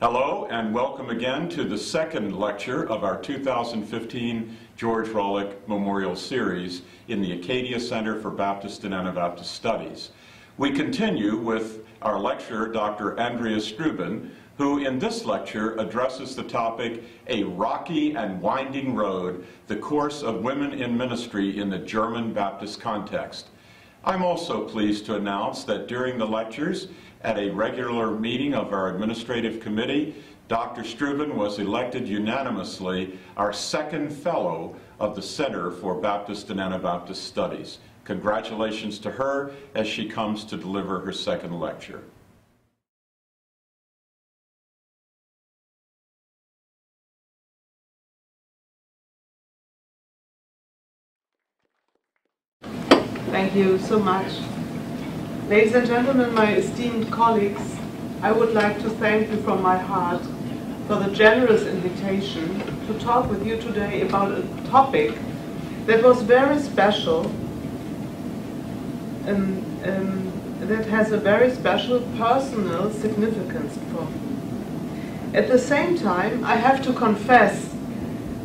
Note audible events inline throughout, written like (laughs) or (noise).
Hello and welcome again to the second lecture of our 2015 George Rawlyk Memorial Series in the Acadia Center for Baptist and Anabaptist Studies. We continue with our lecturer, Dr. Andrea Strübind, who in this lecture addresses the topic, A Rocky and Winding Road, the Course of Women in Ministry in the German Baptist Context. I'm also pleased to announce that during the lectures, at a regular meeting of our administrative committee, Dr. Strübind was elected unanimously our second fellow of the Center for Baptist and Anabaptist Studies. Congratulations to her as she comes to deliver her second lecture. Thank you so much. Ladies and gentlemen, my esteemed colleagues, I would like to thank you from my heart for the generous invitation to talk with you today about a topic that was very special and um, that has a very special personal significance for me. At the same time, I have to confess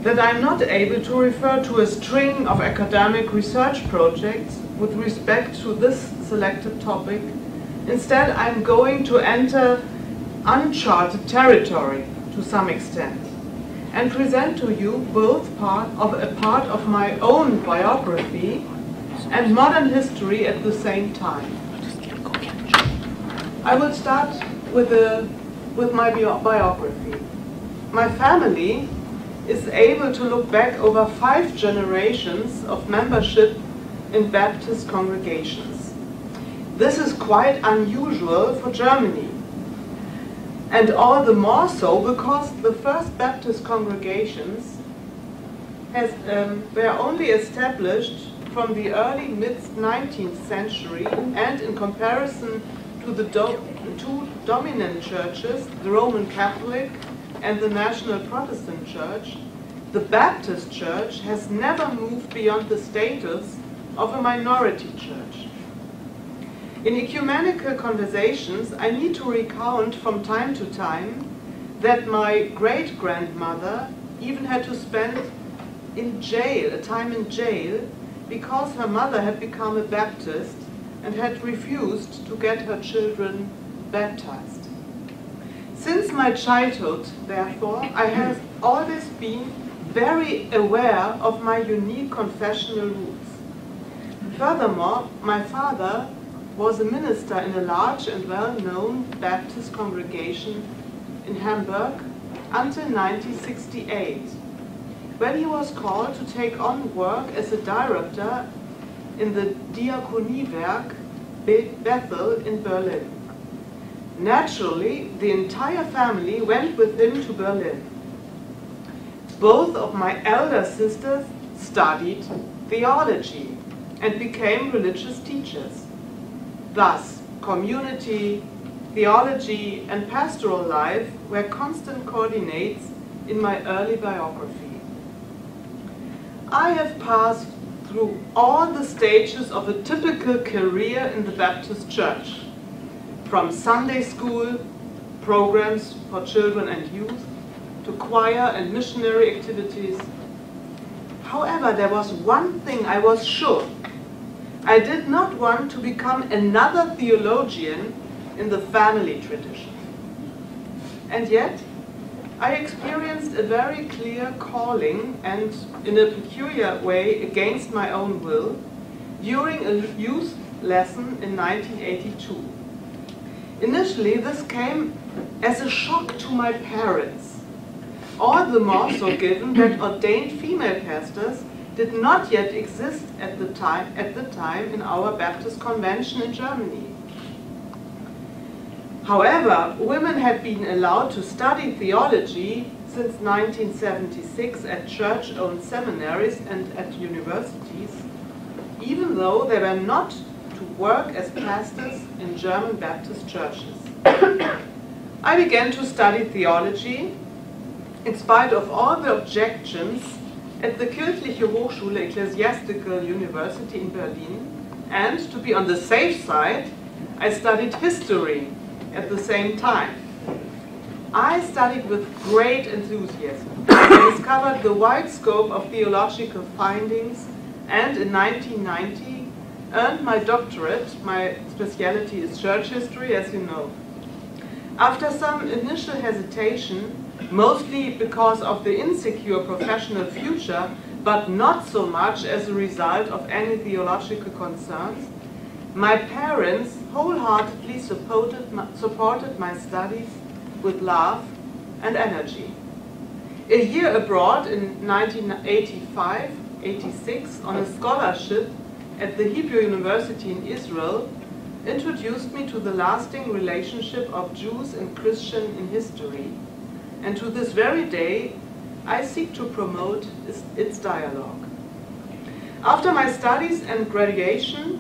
that I'm not able to refer to a string of academic research projects with respect to this selected topic. Instead, I'm going to enter uncharted territory to some extent and present to you both part of a part of my own biography and modern history at the same time. I will start with, a, with my bio biography. My family is able to look back over five generations of membership in Baptist congregations. This is quite unusual for Germany. And all the more so because the first Baptist congregations has, um, were only established from the early mid-19th century and in comparison to the do two dominant churches, the Roman Catholic and the National Protestant Church, the Baptist Church has never moved beyond the status of a minority church. In ecumenical conversations, I need to recount from time to time that my great-grandmother even had to spend in jail, a time in jail, because her mother had become a Baptist and had refused to get her children baptized. Since my childhood, therefore, I have always been very aware of my unique confessional roots. Furthermore, my father was a minister in a large and well-known Baptist congregation in Hamburg until 1968, when he was called to take on work as a director in the Diakoniewerk Bethel in Berlin. Naturally, the entire family went with him to Berlin. Both of my elder sisters studied theology and became religious teachers. Thus, community, theology, and pastoral life were constant coordinates in my early biography. I have passed through all the stages of a typical career in the Baptist Church, from Sunday school, programs for children and youth, to choir and missionary activities. However, there was one thing I was sure I did not want to become another theologian in the family tradition. And yet, I experienced a very clear calling and, in a peculiar way, against my own will, during a youth lesson in 1982. Initially, this came as a shock to my parents, all the more so given that ordained female pastors did not yet exist at the time, at the time in our Baptist convention in Germany. However, women had been allowed to study theology since 1976 at church-owned seminaries and at universities, even though they were not to work as pastors in German Baptist churches. (coughs) I began to study theology in spite of all the objections at the Kirchliche Hochschule Ecclesiastical University in Berlin, and to be on the safe side, I studied history at the same time. I studied with great enthusiasm. I discovered the wide scope of theological findings and in 1990 earned my doctorate. My specialty is church history, as you know. After some initial hesitation, mostly because of the insecure professional future, but not so much as a result of any theological concerns, my parents wholeheartedly supported my, supported my studies with love and energy. A year abroad in 1985-86 on a scholarship at the Hebrew University in Israel introduced me to the lasting relationship of Jews and Christians in history. And to this very day, I seek to promote its dialogue. After my studies and graduation,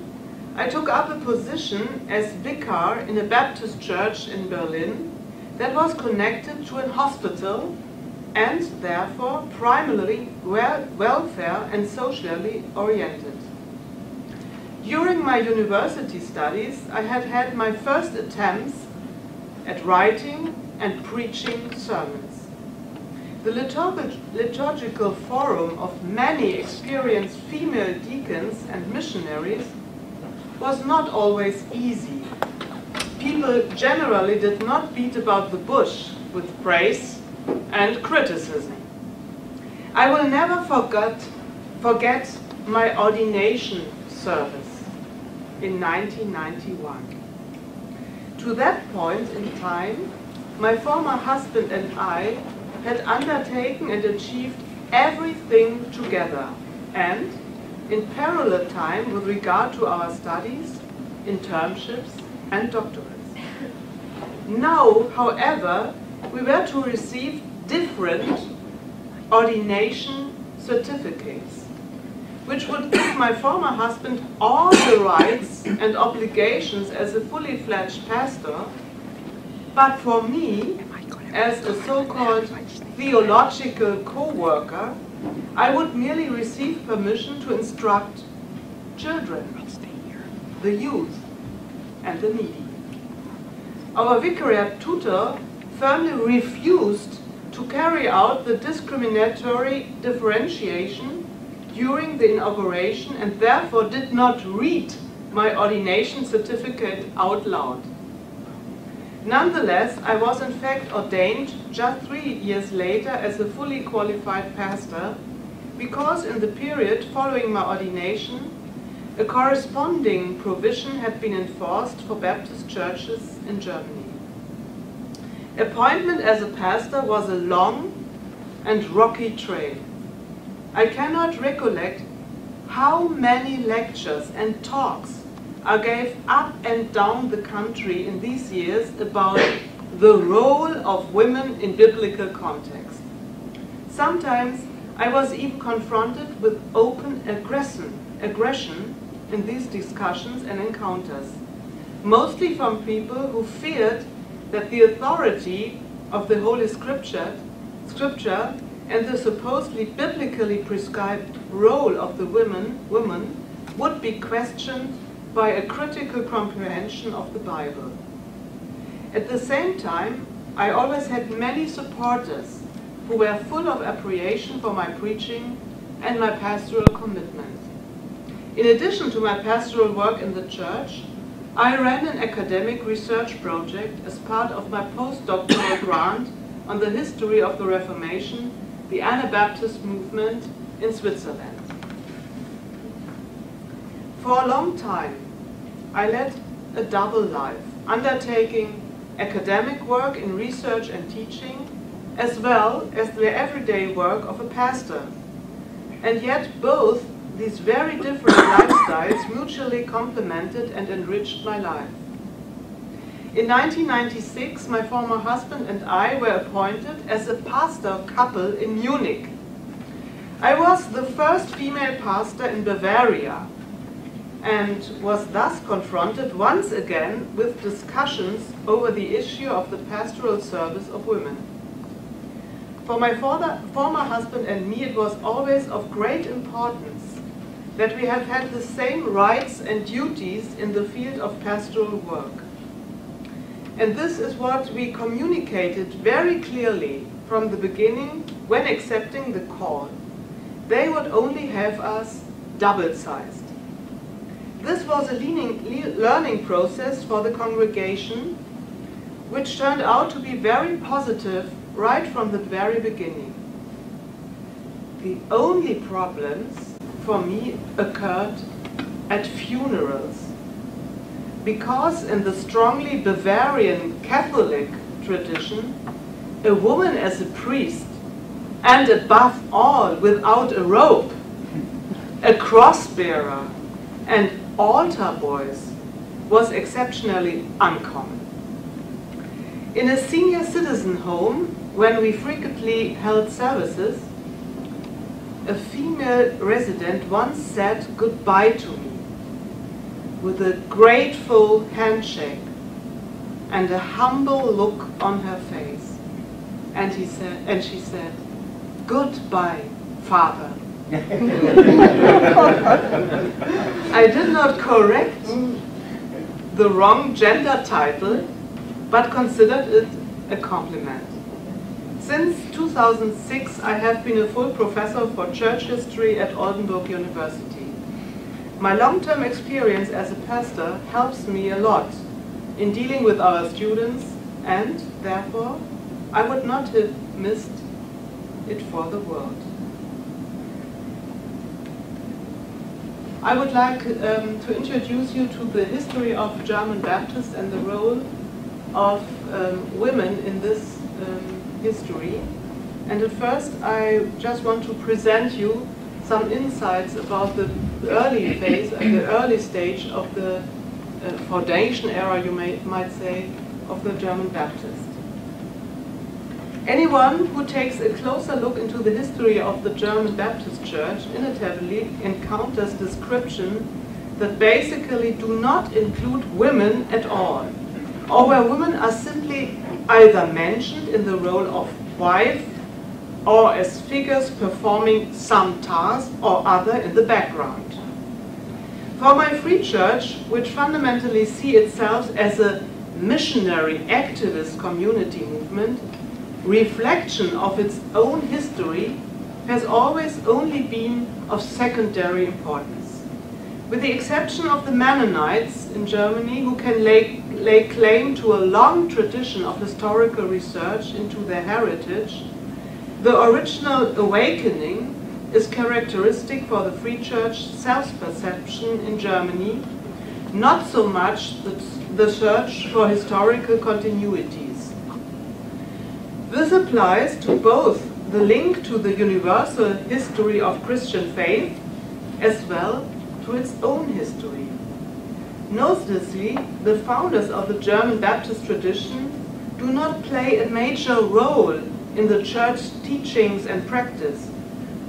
I took up a position as vicar in a Baptist church in Berlin that was connected to a hospital and therefore primarily welfare and socially oriented. During my university studies, I had had my first attempts at writing and preaching sermons. The liturgical forum of many experienced female deacons and missionaries was not always easy. People generally did not beat about the bush with praise and criticism. I will never forget, forget my ordination service in 1991. To that point in time, my former husband and I had undertaken and achieved everything together and in parallel time with regard to our studies, internships and doctorates. Now, however, we were to receive different ordination certificates which would give my former husband all the rights and obligations as a fully fledged pastor, but for me, as a so-called theological co-worker, I would merely receive permission to instruct children, the youth, and the needy. Our vicariate tutor firmly refused to carry out the discriminatory differentiation during the inauguration and therefore did not read my ordination certificate out loud. Nonetheless, I was in fact ordained just three years later as a fully qualified pastor because in the period following my ordination, a corresponding provision had been enforced for Baptist churches in Germany. Appointment as a pastor was a long and rocky trail. I cannot recollect how many lectures and talks I gave up and down the country in these years about the role of women in biblical context. Sometimes I was even confronted with open aggression, aggression in these discussions and encounters, mostly from people who feared that the authority of the Holy Scripture, Scripture and the supposedly biblically prescribed role of the women, woman would be questioned by a critical comprehension of the Bible. At the same time, I always had many supporters who were full of appreciation for my preaching and my pastoral commitment. In addition to my pastoral work in the church, I ran an academic research project as part of my postdoctoral grant on the history of the Reformation the Anabaptist movement in Switzerland. For a long time, I led a double life, undertaking academic work in research and teaching, as well as the everyday work of a pastor. And yet both these very different (coughs) lifestyles mutually complemented and enriched my life. In 1996, my former husband and I were appointed as a pastor couple in Munich. I was the first female pastor in Bavaria and was thus confronted once again with discussions over the issue of the pastoral service of women. For my father, former husband and me, it was always of great importance that we have had the same rights and duties in the field of pastoral work. And this is what we communicated very clearly from the beginning when accepting the call. They would only have us double-sized. This was a learning process for the congregation, which turned out to be very positive right from the very beginning. The only problems for me occurred at funerals. Because in the strongly Bavarian Catholic tradition, a woman as a priest, and above all without a robe, a cross bearer, and altar boys was exceptionally uncommon. In a senior citizen home, when we frequently held services, a female resident once said goodbye to me with a grateful handshake and a humble look on her face. And he said, and she said, "Goodbye, father." I did not correct the wrong gender title, but considered it a compliment. Since 2006, I have been a full professor for church history at Oldenburg University. My long-term experience as a pastor helps me a lot in dealing with our students and, therefore, I would not have missed it for the world. I would like um, to introduce you to the history of German Baptists and the role of um, women in this um, history. And at first, I just want to present you some insights about the early phase and the early stage of the uh, foundation era, you may, might say, of the German Baptist. Anyone who takes a closer look into the history of the German Baptist Church inevitably encounters descriptions that basically do not include women at all, or where women are simply either mentioned in the role of wife or as figures performing some task or other in the background. For my free church, which fundamentally see itself as a missionary activist community movement, reflection of its own history has always only been of secondary importance. With the exception of the Mennonites in Germany, who can lay lay claim to a long tradition of historical research into their heritage, the original awakening is characteristic for the Free Church self-perception in Germany, not so much the, the search for historical continuities. This applies to both the link to the universal history of Christian faith as well to its own history. Noticeably, the founders of the German Baptist tradition do not play a major role in the church teachings and practice,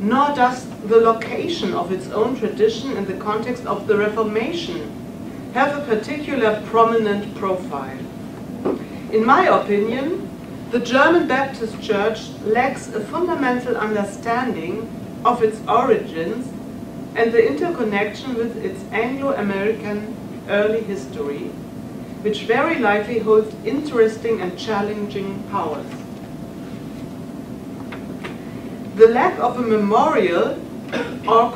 nor does the location of its own tradition in the context of the Reformation have a particular prominent profile. In my opinion, the German Baptist Church lacks a fundamental understanding of its origins and the interconnection with its Anglo-American early history, which very likely holds interesting and challenging powers. The lack of a memorial or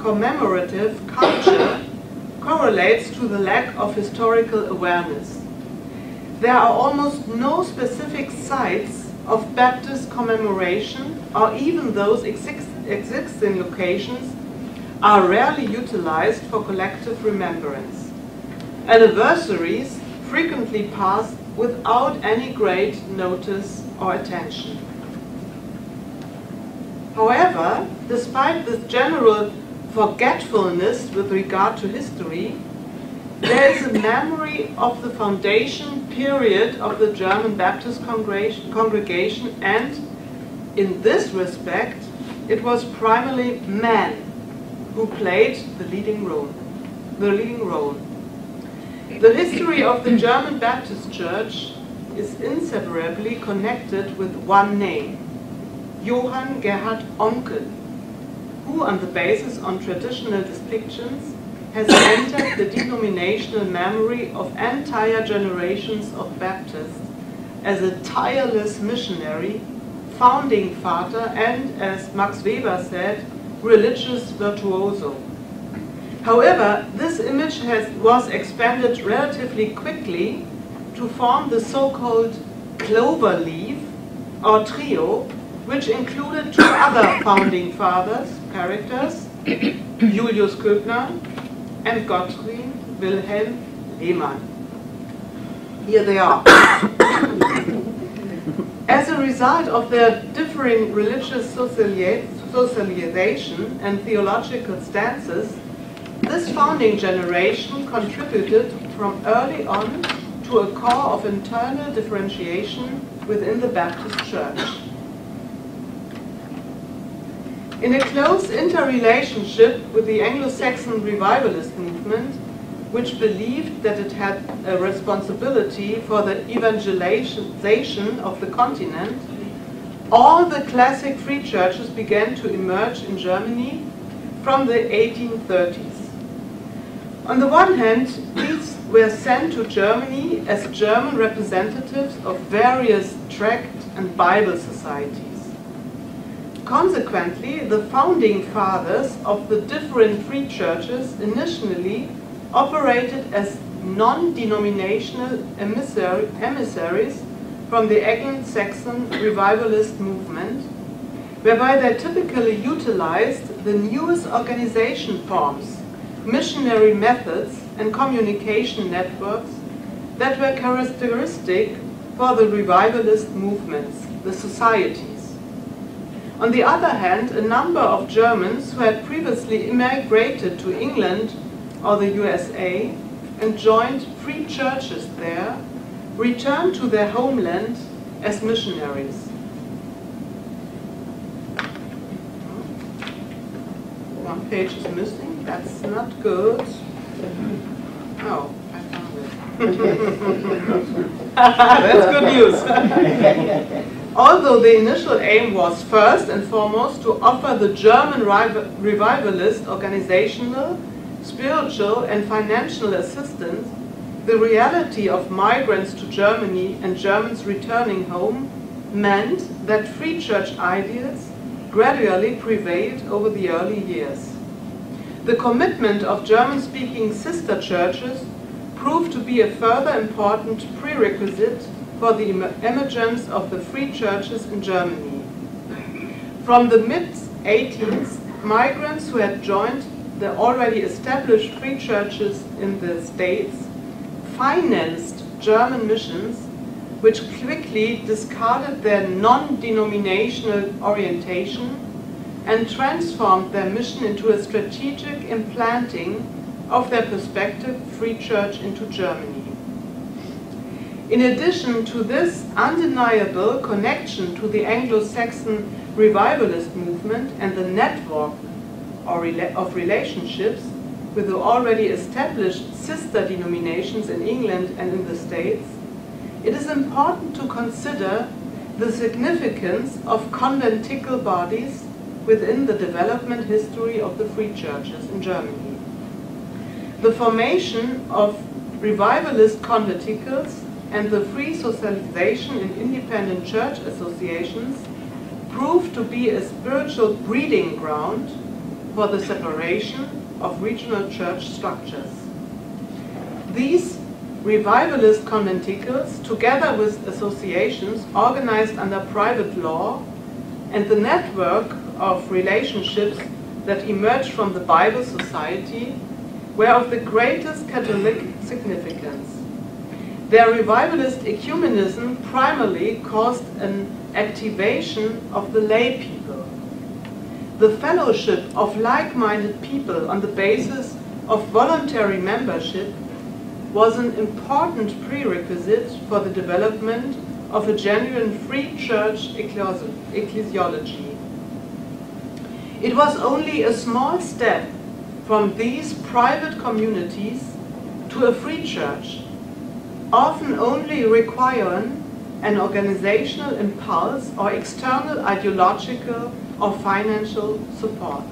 commemorative culture correlates to the lack of historical awareness. There are almost no specific sites of Baptist commemoration or even those existing locations are rarely utilized for collective remembrance. Anniversaries frequently pass without any great notice or attention. However, despite this general forgetfulness with regard to history, there is a memory of the foundation period of the German Baptist congregation and in this respect it was primarily men who played the leading role. The leading role. The history of the German Baptist Church is inseparably connected with one name, Johann Gerhard Oncken, who on the basis on traditional depictions has entered the denominational memory of entire generations of Baptists as a tireless missionary, founding father, and, as Max Weber said, religious virtuoso. However, this image has, was expanded relatively quickly to form the so-called clover leaf or trio, which included two other founding fathers, characters, Julius Köbner and Gottfried Wilhelm Lehmann. Here they are. (coughs) As a result of their differing religious socialization and theological stances, this founding generation contributed from early on to a core of internal differentiation within the Baptist Church. In a close interrelationship with the Anglo-Saxon revivalist movement, which believed that it had a responsibility for the evangelization of the continent, all the classic free churches began to emerge in Germany from the 1830s. On the one hand, these were sent to Germany as German representatives of various tract and Bible societies. Consequently, the founding fathers of the different free churches initially operated as non-denominational emissaries from the Anglo-Saxon revivalist movement, whereby they typically utilized the newest organization forms missionary methods and communication networks that were characteristic for the revivalist movements, the societies. On the other hand, a number of Germans who had previously immigrated to England or the USA and joined free churches there returned to their homeland as missionaries. One page is missing. That's not good. Oh, I found it. (laughs) That's good news. (laughs) Although the initial aim was first and foremost to offer the German revivalist organizational, spiritual and financial assistance, the reality of migrants to Germany and Germans returning home meant that free church ideas gradually prevailed over the early years. The commitment of German-speaking sister churches proved to be a further important prerequisite for the emergence of the free churches in Germany. From the mid-18th, migrants who had joined the already established free churches in the States financed German missions which quickly discarded their non-denominational orientation and transformed their mission into a strategic implanting of their prospective free church into Germany. In addition to this undeniable connection to the Anglo-Saxon revivalist movement and the network of relationships with the already established sister denominations in England and in the States, it is important to consider the significance of conventicle bodies within the development history of the free churches in Germany. The formation of revivalist conventicles and the free socialization in independent church associations proved to be a spiritual breeding ground for the separation of regional church structures. These revivalist conventicles, together with associations organized under private law, and the network of relationships that emerged from the Bible Society were of the greatest Catholic significance. Their revivalist ecumenism primarily caused an activation of the lay people. The fellowship of like-minded people on the basis of voluntary membership was an important prerequisite for the development of a genuine free church ecclesiology. It was only a small step from these private communities to a free church, often only requiring an organizational impulse or external ideological or financial support.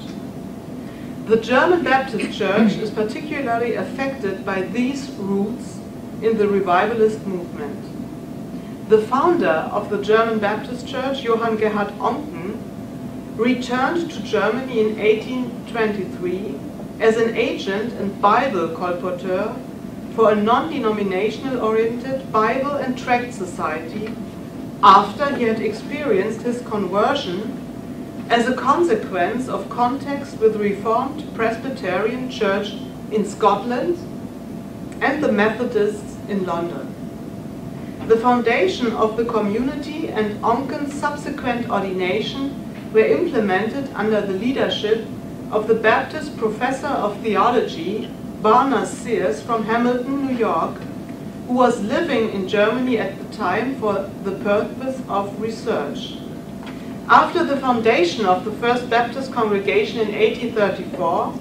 The German Baptist Church is particularly affected by these roots in the revivalist movement. The founder of the German Baptist Church, Johann Gerhard Oncken, returned to Germany in 1823 as an agent and Bible colporteur for a non-denominational oriented Bible and tract society after he had experienced his conversion as a consequence of contacts with Reformed Presbyterian Church in Scotland and the Methodists in London. The foundation of the community and Oncken's subsequent ordination were implemented under the leadership of the Baptist professor of theology, Barnas Sears from Hamilton, New York, who was living in Germany at the time for the purpose of research. After the foundation of the First Baptist Congregation in 1834,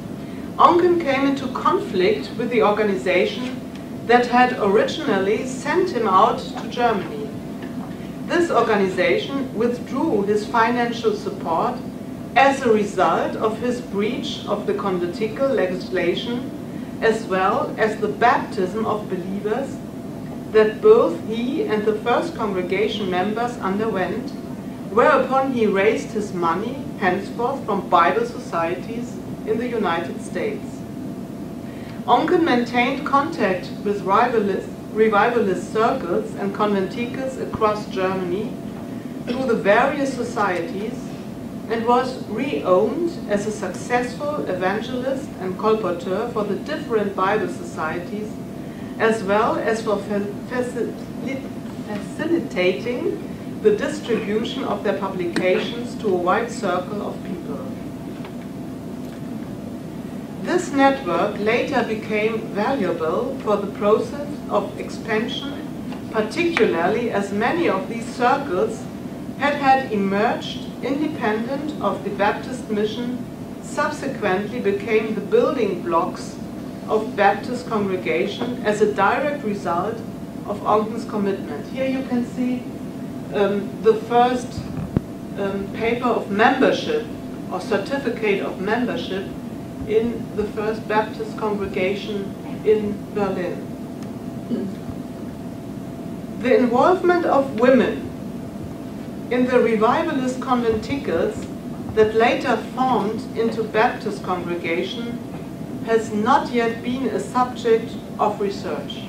Oncken came into conflict with the organization that had originally sent him out to Germany. This organization withdrew his financial support as a result of his breach of the conventicle legislation as well as the baptism of believers that both he and the first congregation members underwent, whereupon he raised his money henceforth from Bible societies in the United States. Oncken maintained contact with revivalist, revivalist circles and conventicles across Germany through the various societies and was re-owned as a successful evangelist and colporteur for the different Bible societies, as well as for facilitating the distribution of their publications to a wide circle of people. This network later became valuable for the process of expansion, particularly as many of these circles had had emerged independent of the Baptist mission, subsequently became the building blocks of Baptist congregation as a direct result of Oncken's commitment. Here you can see um, the first um, paper of membership or certificate of membership in the First Baptist congregation in Berlin. The involvement of women in the revivalist conventicles that later formed into Baptist congregation has not yet been a subject of research.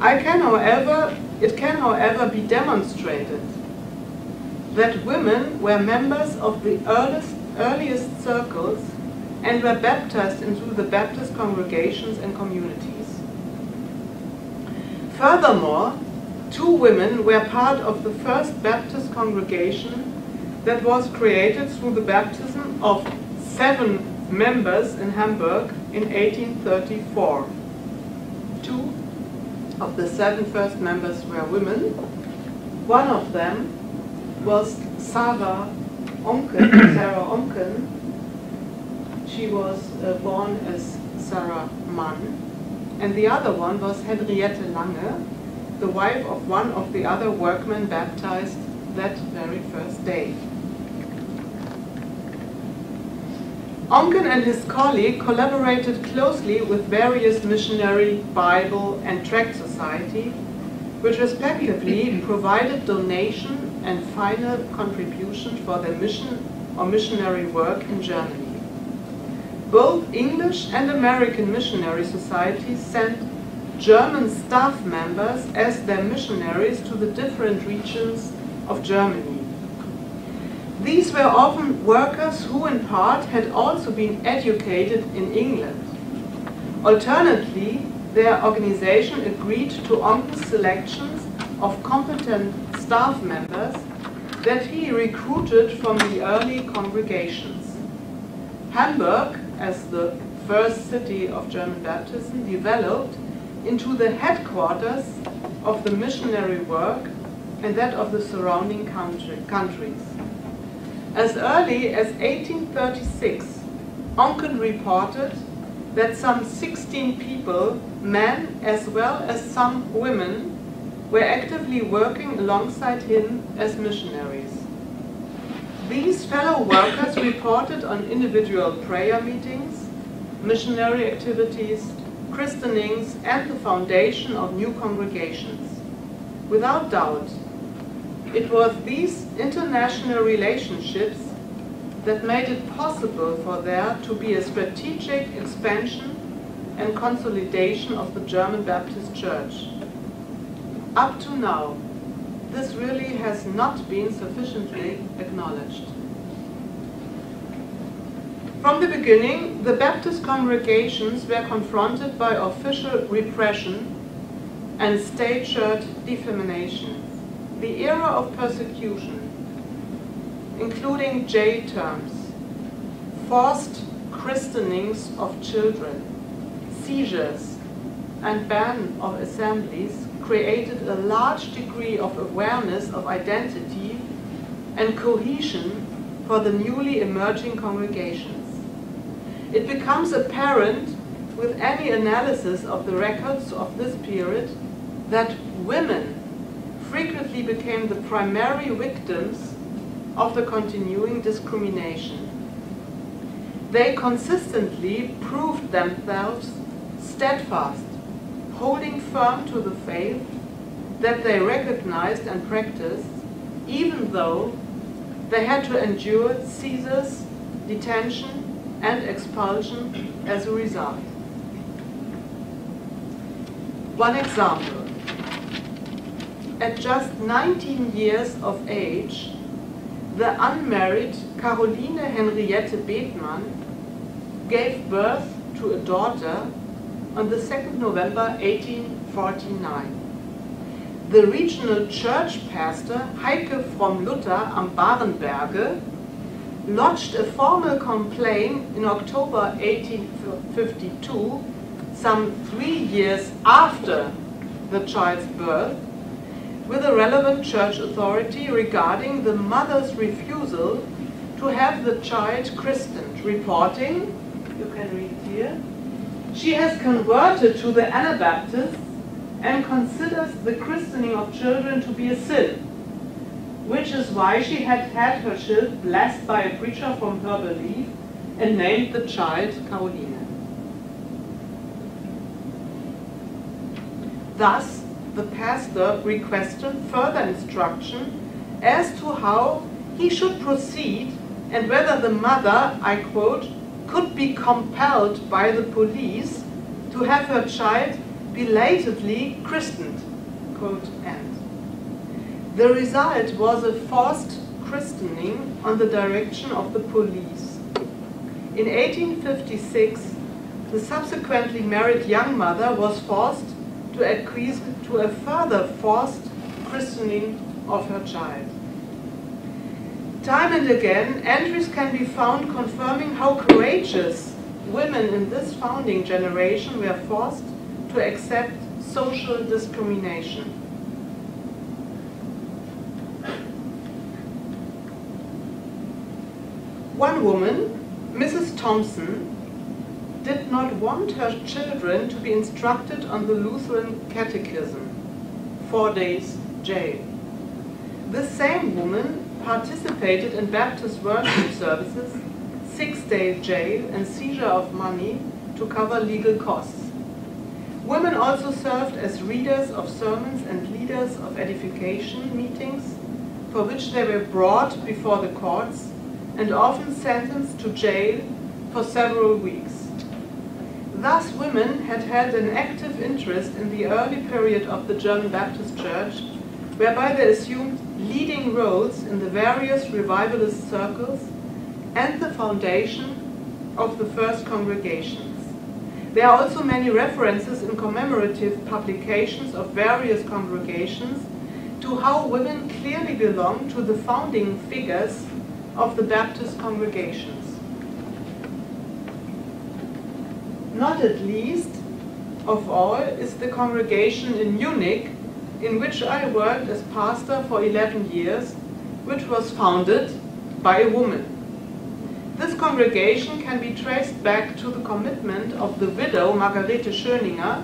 I can, however, it can, however, be demonstrated that women were members of the earliest, earliest circles and were baptized into the Baptist congregations and communities. Furthermore, two women were part of the first Baptist congregation that was created through the baptism of seven members in Hamburg in 1834. Two of the seven first members were women. One of them was Sarah Oncken, (coughs) Sarah Oncken. She was uh, born as Sarah Mann. And the other one was Henriette Lange, the wife of one of the other workmen baptized that very first day. Oncken and his colleague collaborated closely with various missionary, Bible, and tract society, which respectively (clears throat) provided donation and final contribution for their mission or missionary work in Germany. Both English and American missionary societies sent German staff members as their missionaries to the different regions of Germany. These were often workers who in part had also been educated in England. Alternately, their organization agreed to Oncken's selections of competent staff members that he recruited from the early congregations. Hamburg, as the first city of German baptism, developed into the headquarters of the missionary work and that of the surrounding country, countries. As early as 1836, Oncken reported that some 16 people, men as well as some women, were actively working alongside him as missionaries. These fellow workers reported on individual prayer meetings, missionary activities, christenings, and the foundation of new congregations. Without doubt, it was these international relationships that made it possible for there to be a strategic expansion and consolidation of the German Baptist Church. Up to now, this really has not been sufficiently acknowledged. From the beginning, the Baptist congregations were confronted by official repression and state church defamation. The era of persecution, including jail terms, forced christenings of children, seizures, and ban of assemblies created a large degree of awareness of identity and cohesion for the newly emerging congregations. It becomes apparent with any analysis of the records of this period that women frequently became the primary victims of the continuing discrimination. They consistently proved themselves steadfast, holding firm to the faith that they recognized and practiced, even though they had to endure seizures, detention, and expulsion as a result. One example. At just 19 years of age, the unmarried Caroline Henriette Bethmann gave birth to a daughter on the 2nd November 1849. The regional church pastor Heike from Lutter am Barenberge lodged a formal complaint in October 1852, some three years after the child's birth, with a relevant church authority regarding the mother's refusal to have the child christened, reporting, you can read here, she has converted to the Anabaptists and considers the christening of children to be a sin which is why she had had her child blessed by a preacher from her belief and named the child Caroline. Thus, the pastor requested further instruction as to how he should proceed and whether the mother, I quote, could be compelled by the police to have her child belatedly christened, quote, end. The result was a forced christening on the direction of the police. In 1856, the subsequently married young mother was forced to acquiesce to a further forced christening of her child. Time and again, entries can be found confirming how courageous women in this founding generation were forced to accept social discrimination. One woman, Mrs. Thompson, did not want her children to be instructed on the Lutheran Catechism. Four days jail. This same woman participated in Baptist worship services, six days jail and seizure of money to cover legal costs. Women also served as readers of sermons and leaders of edification meetings for which they were brought before the courts and often sentenced to jail for several weeks. Thus women had had an active interest in the early period of the German Baptist Church, whereby they assumed leading roles in the various revivalist circles and the foundation of the first congregations. There are also many references in commemorative publications of various congregations to how women clearly belong to the founding figures of the Baptist congregations. Not at least of all is the congregation in Munich, in which I worked as pastor for 11 years, which was founded by a woman. This congregation can be traced back to the commitment of the widow Margarete Schöninger,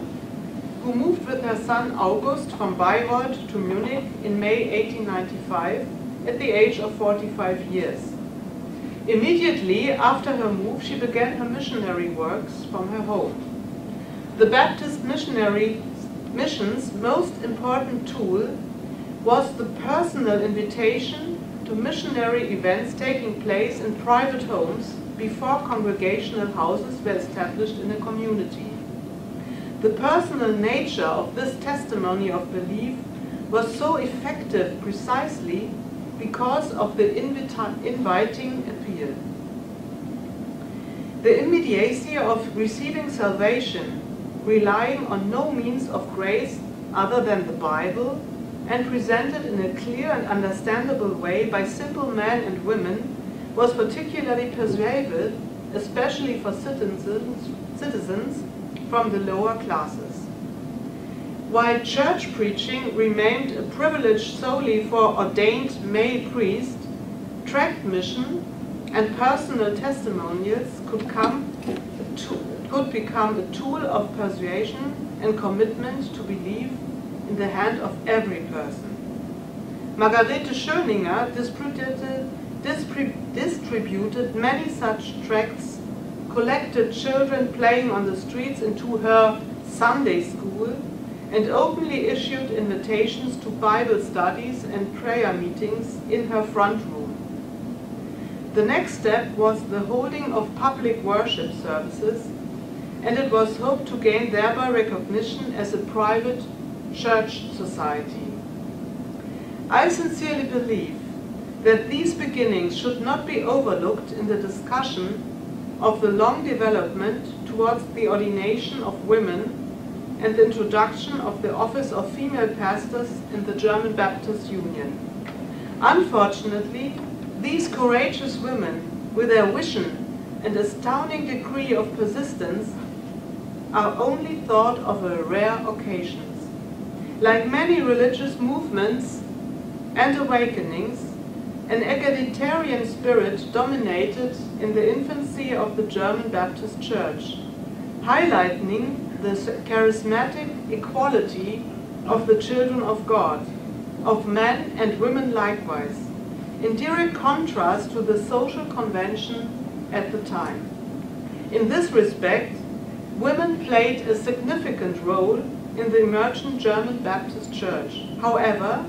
who moved with her son August from Bayreuth to Munich in May 1895 at the age of 45 years. Immediately after her move, she began her missionary works from her home. The Baptist missionary mission's most important tool was the personal invitation to missionary events taking place in private homes before congregational houses were established in a community. The personal nature of this testimony of belief was so effective precisely because of the inviting appeal. The immediacy of receiving salvation, relying on no means of grace other than the Bible, and presented in a clear and understandable way by simple men and women, was particularly persuasive, especially for citizens, citizens from the lower classes. While church preaching remained a privilege solely for ordained male priests, tract mission and personal testimonials could, come could become a tool of persuasion and commitment to believe in the hand of every person. Margarete Schöninger distributed many such tracts, collected children playing on the streets into her Sunday school, and openly issued invitations to Bible studies and prayer meetings in her front room. The next step was the holding of public worship services, and it was hoped to gain thereby recognition as a private church society. I sincerely believe that these beginnings should not be overlooked in the discussion of the long development towards the ordination of women and the introduction of the office of female pastors in the German Baptist Union. Unfortunately, these courageous women, with their vision and astounding degree of persistence, are only thought of a rare occasions. Like many religious movements and awakenings, an egalitarian spirit dominated in the infancy of the German Baptist Church, highlighting the charismatic equality of the children of God, of men and women likewise, in direct contrast to the social convention at the time. In this respect, women played a significant role in the emergent German Baptist Church. However,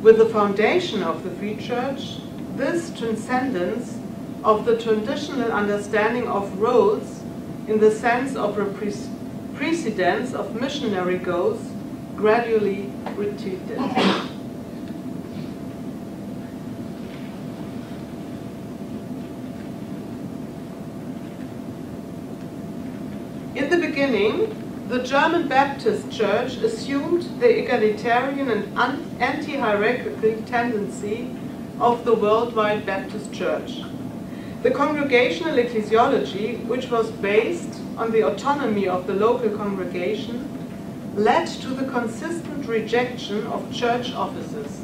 with the foundation of the Free Church, this transcendence of the traditional understanding of roles in the sense of a pre precedence of missionary goals gradually retreated. In the beginning, the German Baptist Church assumed the egalitarian and anti-hierarchical tendency of the worldwide Baptist Church. The congregational ecclesiology, which was based on the autonomy of the local congregation, led to the consistent rejection of church offices.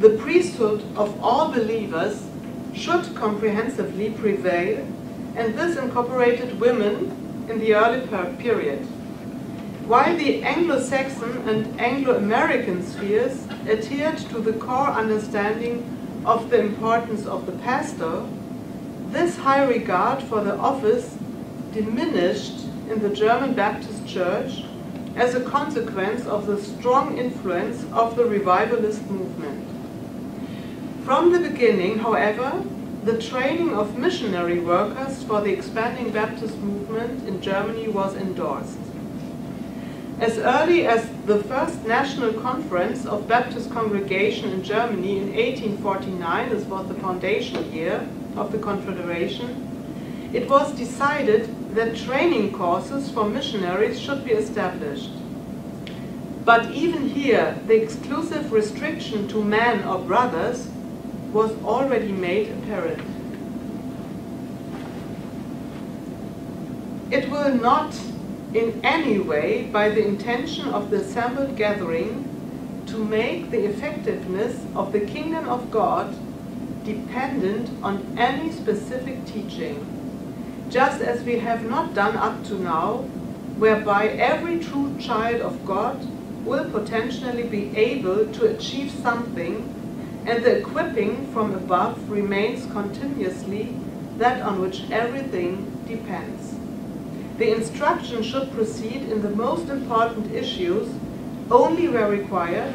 The priesthood of all believers should comprehensively prevail, and this incorporated women in the early period. While the Anglo-Saxon and Anglo-American spheres adhered to the core understanding of the importance of the pastor, this high regard for the office diminished in the German Baptist Church as a consequence of the strong influence of the revivalist movement. From the beginning, however, the training of missionary workers for the expanding Baptist movement in Germany was endorsed. As early as the first national conference of Baptist congregation in Germany in 1849, this was the foundation year, of the Confederation, it was decided that training courses for missionaries should be established. But even here, the exclusive restriction to men or brothers was already made apparent. It will not in any way by the intention of the assembled gathering to make the effectiveness of the kingdom of God dependent on any specific teaching, just as we have not done up to now, whereby every true child of God will potentially be able to achieve something and the equipping from above remains continuously that on which everything depends. The instruction should proceed in the most important issues only where required,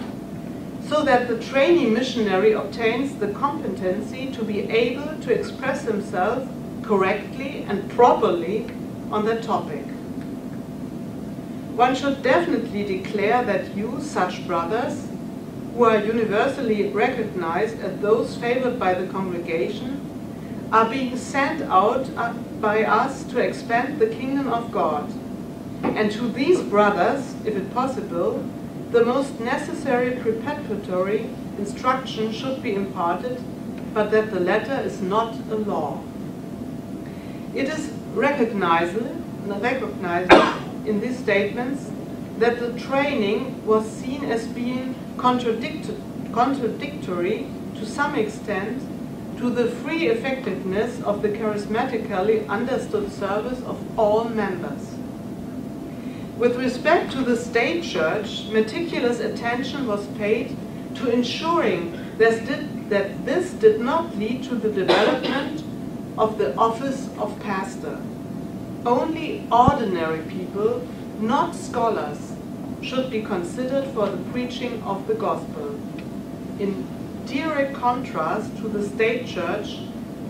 so that the trainee missionary obtains the competency to be able to express himself correctly and properly on that topic. One should definitely declare that you, such brothers, who are universally recognized as those favored by the congregation, are being sent out uh, by us to expand the kingdom of God. And to these brothers, if it possible, the most necessary preparatory instruction should be imparted, but that the letter is not a law. It is recognizable in these statements that the training was seen as being contradictory to some extent to the free effectiveness of the charismatically understood service of all members. With respect to the state church, meticulous attention was paid to ensuring that this did not lead to the development of the office of pastor. Only ordinary people, not scholars, should be considered for the preaching of the gospel, in direct contrast to the state church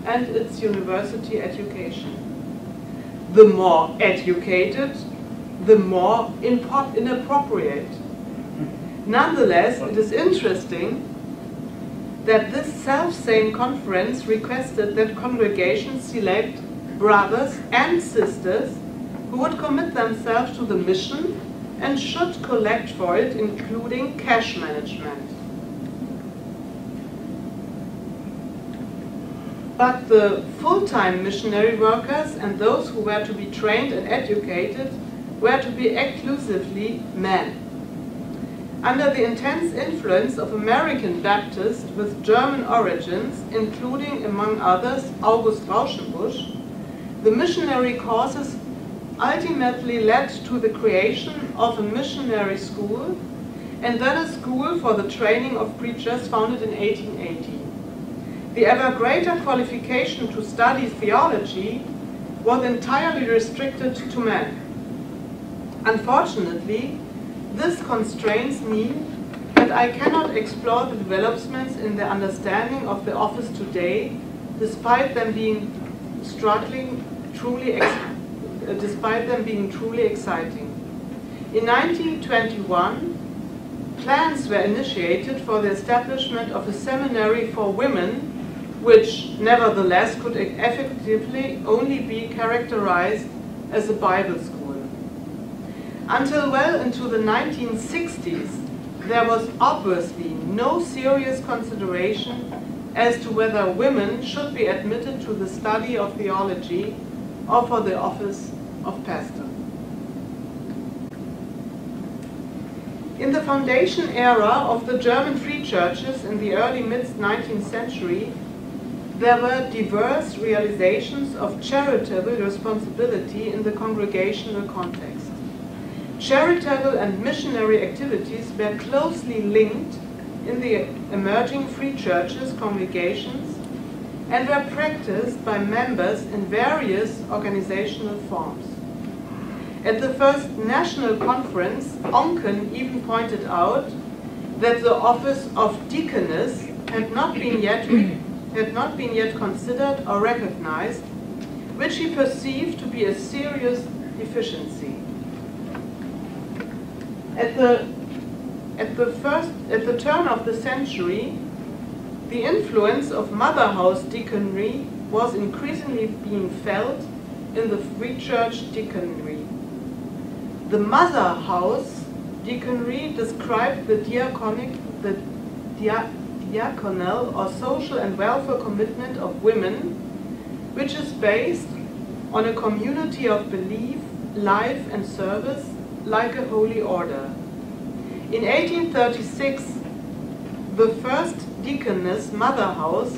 and its university education. The more educated, the more inappropriate. Nonetheless, it is interesting that this self-same conference requested that congregations select brothers and sisters who would commit themselves to the mission and should collect for it, including cash management. But the full-time missionary workers and those who were to be trained and educated were to be exclusively men. Under the intense influence of American Baptists with German origins, including, among others, August Rauschenbusch, the missionary causes ultimately led to the creation of a missionary school and then a school for the training of preachers founded in 1880. The ever greater qualification to study theology was entirely restricted to men. Unfortunately, this constraints me that I cannot explore the developments in the understanding of the office today, despite them being struggling truly uh, despite them being truly exciting. In 1921, plans were initiated for the establishment of a seminary for women, which nevertheless could effectively only be characterized as a Bible school. Until well into the 1960s, there was obviously no serious consideration as to whether women should be admitted to the study of theology or for the office of pastor. In the foundation era of the German free churches in the early mid-19th century, there were diverse realizations of charitable responsibility in the congregational context. Charitable and missionary activities were closely linked in the emerging free churches congregations and were practiced by members in various organizational forms. At the first national conference, Oncken even pointed out that the office of deaconess had not been yet had not been yet considered or recognized, which he perceived to be a serious deficiency. At the at the first at the turn of the century, the influence of mother house deaconry was increasingly being felt in the free church deaconry. The mother house deaconry described the diaconic, the dia, diaconal or social and welfare commitment of women, which is based on a community of belief, life and service like a holy order. In 1836, the first deaconess mother house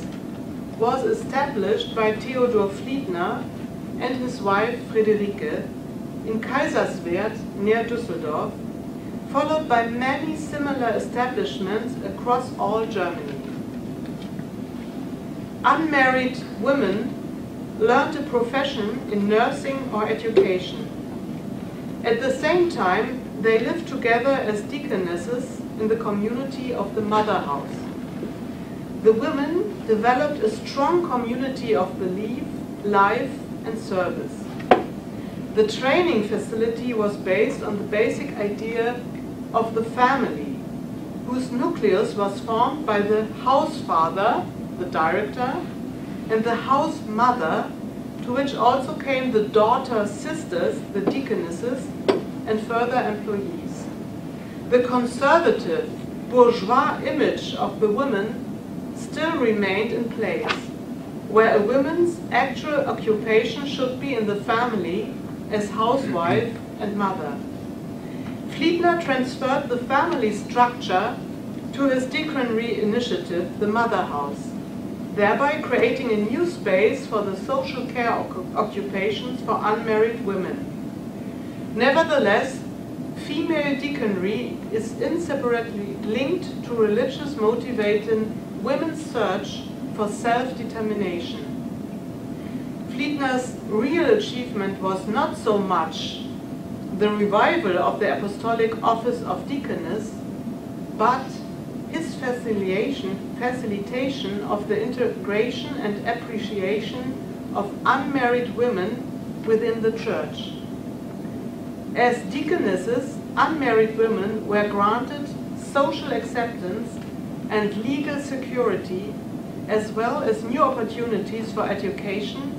was established by Theodor Fliedner and his wife Friederike in Kaiserswerth near Düsseldorf, followed by many similar establishments across all Germany. unmarried women learned a profession in nursing or education. At the same time, they lived together as deaconesses in the community of the mother house. The women developed a strong community of belief, life, and service. The training facility was based on the basic idea of the family, whose nucleus was formed by the house father, the director, and the house mother, to which also came the daughter sisters, the deaconesses, and further employees. The conservative, bourgeois image of the woman still remained in place, where a woman's actual occupation should be in the family as housewife and mother. Fliedner transferred the family structure to his deaconry initiative, the Mother House, thereby creating a new space for the social care occupations for unmarried women. Nevertheless, female deaconry is inseparably linked to religious motivating women's search for self-determination. Fliedner's real achievement was not so much the revival of the apostolic office of deaconess, but his facilitation, facilitation of the integration and appreciation of unmarried women within the church. As deaconesses, unmarried women were granted social acceptance and legal security, as well as new opportunities for education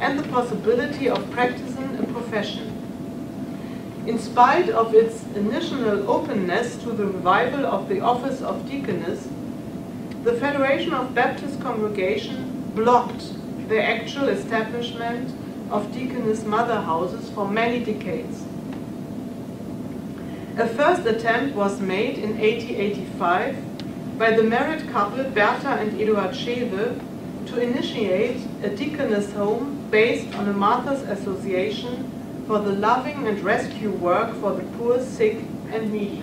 and the possibility of practicing a profession. In spite of its initial openness to the revival of the office of deaconess, the Federation of Baptist Congregation blocked the actual establishment of deaconess mother houses for many decades. A first attempt was made in 1885 by the married couple Bertha and Eduard Scheve to initiate a deaconess home based on a Martha's Association for the loving and rescue work for the poor, sick, and needy.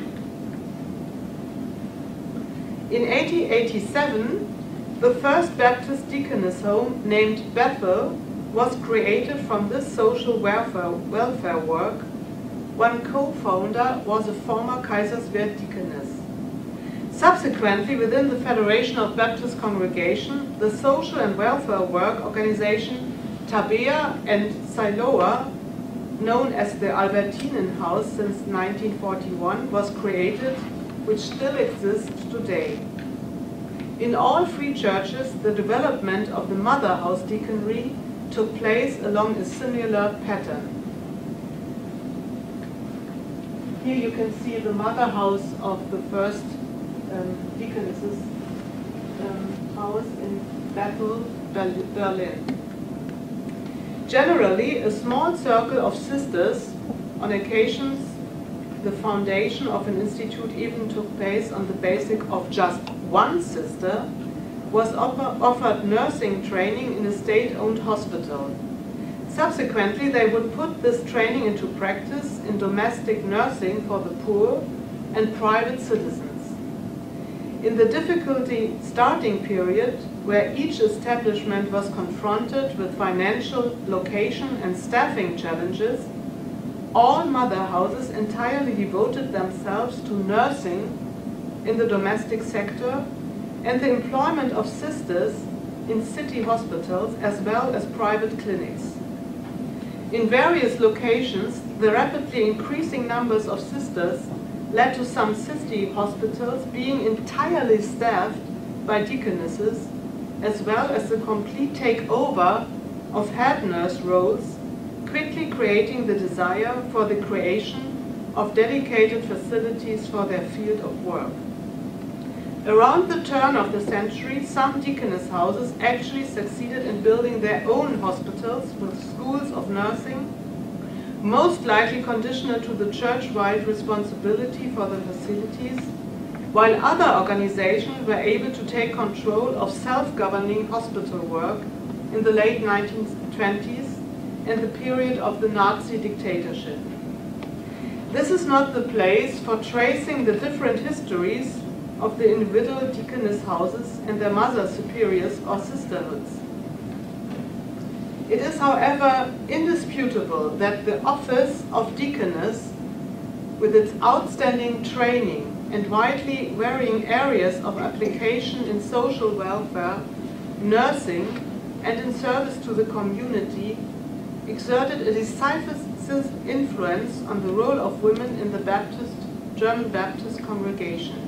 In 1887, the first Baptist deaconess home named Bethel was created from this social welfare, welfare work. One co-founder was a former Kaiserswerth deaconess. Subsequently, within the Federation of Baptist Congregation, the social and welfare work organization Tabea and Siloa known as the Albertinen House since 1941, was created, which still exists today. In all three churches, the development of the Mother House deaconry took place along a similar pattern. Here you can see the Mother House of the first um, um, house in Bethel, Berlin. Generally, a small circle of sisters, on occasions the foundation of an institute even took place on the basis of just one sister, was offered nursing training in a state-owned hospital. Subsequently, they would put this training into practice in domestic nursing for the poor and private citizens. In the difficulty starting period, where each establishment was confronted with financial, location and staffing challenges, all mother houses entirely devoted themselves to nursing in the domestic sector and the employment of sisters in city hospitals as well as private clinics. In various locations, the rapidly increasing numbers of sisters led to some city hospitals being entirely staffed by deaconesses as well as the complete takeover of head nurse roles, quickly creating the desire for the creation of dedicated facilities for their field of work. Around the turn of the century, some deaconess houses actually succeeded in building their own hospitals with schools of nursing, most likely conditional to the church-wide responsibility for the facilities while other organizations were able to take control of self-governing hospital work in the late 1920s and the period of the Nazi dictatorship. This is not the place for tracing the different histories of the individual deaconess houses and their mother superiors or sisterhoods. It is, however, indisputable that the office of deaconess, with its outstanding training and widely varying areas of application in social welfare, nursing, and in service to the community, exerted a decisive influence on the role of women in the Baptist, German Baptist congregation.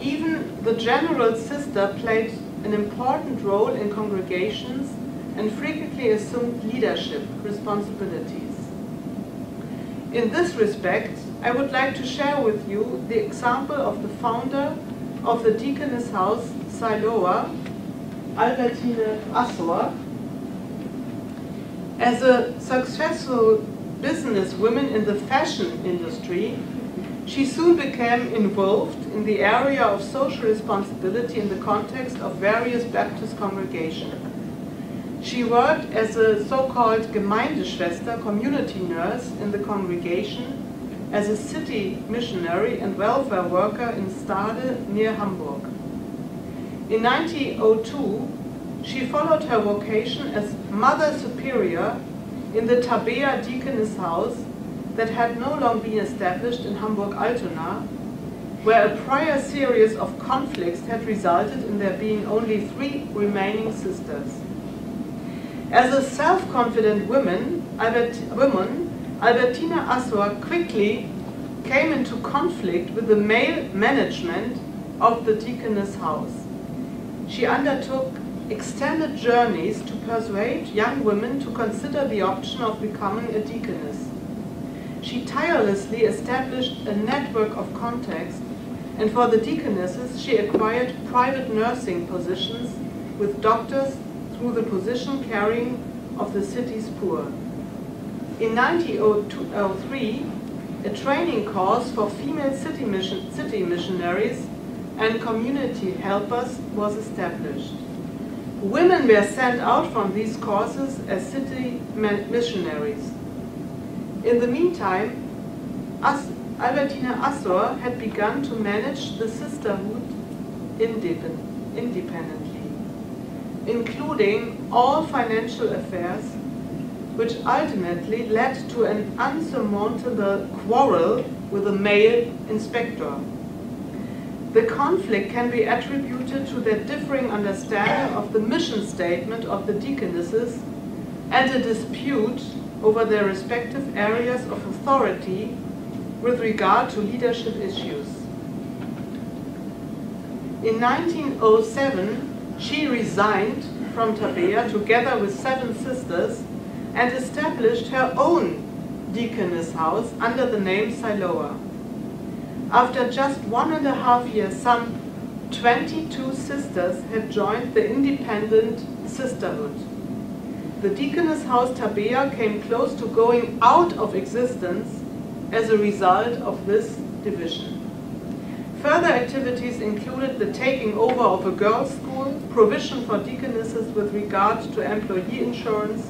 Even the general sister played an important role in congregations and frequently assumed leadership responsibilities. In this respect, I would like to share with you the example of the founder of the Deaconess House, Siloa, Albertine Assor. As a successful businesswoman in the fashion industry, she soon became involved in the area of social responsibility in the context of various Baptist congregations. She worked as a so-called Gemeindeschwester, community nurse in the congregation, as a city missionary and welfare worker in Stade near Hamburg. In 1902, she followed her vocation as Mother Superior in the Tabea Deaconess House that had no long been established in Hamburg-Altona, where a prior series of conflicts had resulted in there being only three remaining sisters. As a self-confident woman, woman, Albertine Assor quickly came into conflict with the male management of the deaconess house. She undertook extended journeys to persuade young women to consider the option of becoming a deaconess. She tirelessly established a network of contacts, and for the deaconesses, she acquired private nursing positions with doctors through the position carrying of the city's poor. In 1903, a training course for female city, mission, city missionaries and community helpers was established. Women were sent out from these courses as city missionaries. In the meantime, Albertine Assor had begun to manage the sisterhood independently, including all financial affairs, which ultimately led to an unsurmountable quarrel with a male inspector. The conflict can be attributed to their differing understanding of the mission statement of the deaconesses and a dispute over their respective areas of authority with regard to leadership issues. In 1907, she resigned from Tabea together with seven sisters and established her own deaconess house under the name Siloa. After just one and a half years, some 22 sisters had joined the independent sisterhood the Deaconess House Tabea came close to going out of existence as a result of this division. Further activities included the taking over of a girls' school, provision for deaconesses with regard to employee insurance,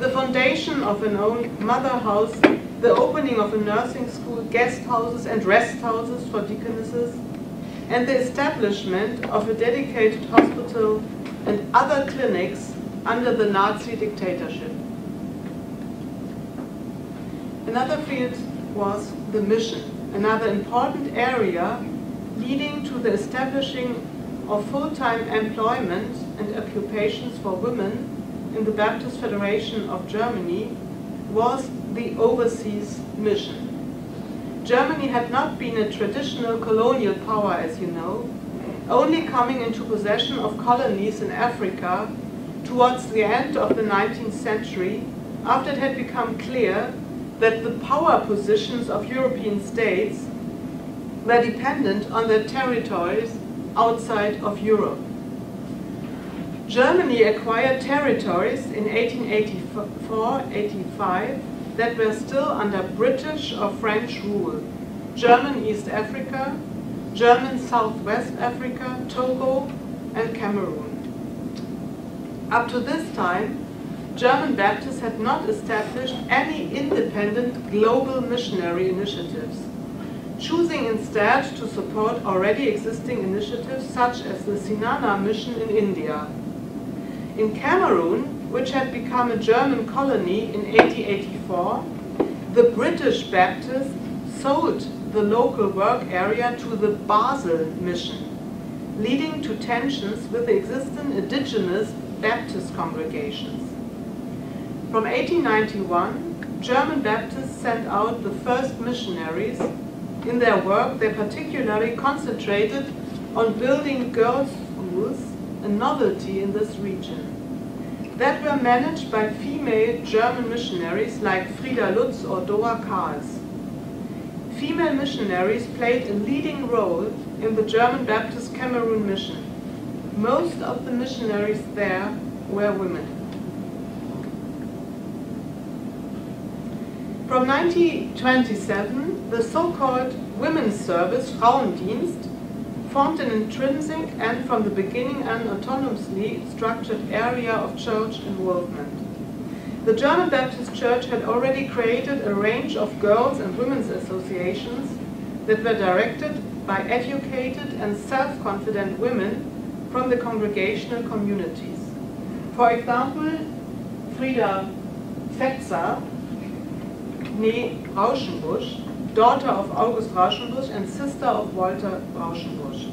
the foundation of an own mother house, the opening of a nursing school, guest houses and rest houses for deaconesses, and the establishment of a dedicated hospital and other clinics under the Nazi dictatorship. Another field was the mission, another important area leading to the establishing of full-time employment and occupations for women in the Baptist Federation of Germany was the overseas mission. Germany had not been a traditional colonial power, as you know, only coming into possession of colonies in Africa towards the end of the 19th century, after it had become clear that the power positions of European states were dependent on their territories outside of Europe. Germany acquired territories in 1884-85 that were still under British or French rule. German East Africa, German Southwest Africa, Togo, and Cameroon. Up to this time, German Baptists had not established any independent global missionary initiatives. choosing instead to support already existing initiatives such as the Zenana mission in India. In Cameroon, which had become a German colony in 1884, the British Baptists sold the local work area to the Basel mission, leading to tensions with the existing indigenous Baptist congregations. From 1891, German Baptists sent out the first missionaries. In their work, they particularly concentrated on building girls' schools, a novelty in this region, that were managed by female German missionaries like Frieda Lutz or Dora Kahls. Female missionaries played a leading role in the German Baptist Cameroon mission. Most of the missionaries there were women. From 1927, the so-called women's service, Frauendienst, formed an intrinsic and from the beginning an autonomously structured area of church involvement. The German Baptist Church had already created a range of girls and women's associations that were directed by educated and self-confident women from the congregational communities. For example, Frieda Fetzer, nee Rauschenbusch, daughter of August Rauschenbusch and sister of Walter Rauschenbusch.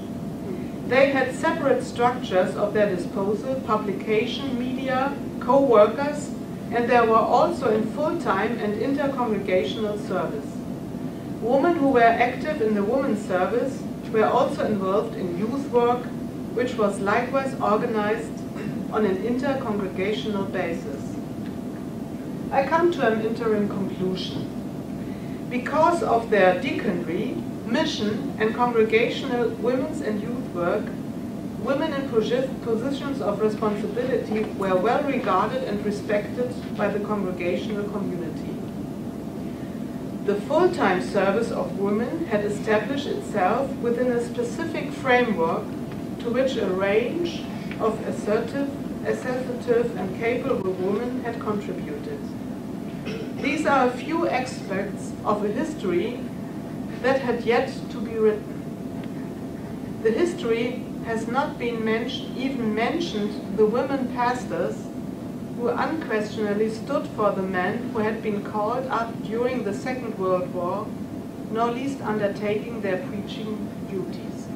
They had separate structures of their disposal, publication, media, co-workers, and they were also in full-time and inter-congregational service. Women who were active in the women's service were also involved in youth work, which was likewise organized on an inter-congregational basis. I come to an interim conclusion. Because of their deaconry, mission, and congregational women's and youth work, women in positions of responsibility were well regarded and respected by the congregational community. The full-time service of women had established itself within a specific framework to which a range of assertive, assertive and capable women had contributed. These are a few aspects of a history that had yet to be written. The history has not been mentioned, even mentioned the women pastors who unquestionably stood for the men who had been called up during the Second World War, nor least undertaking their preaching duties.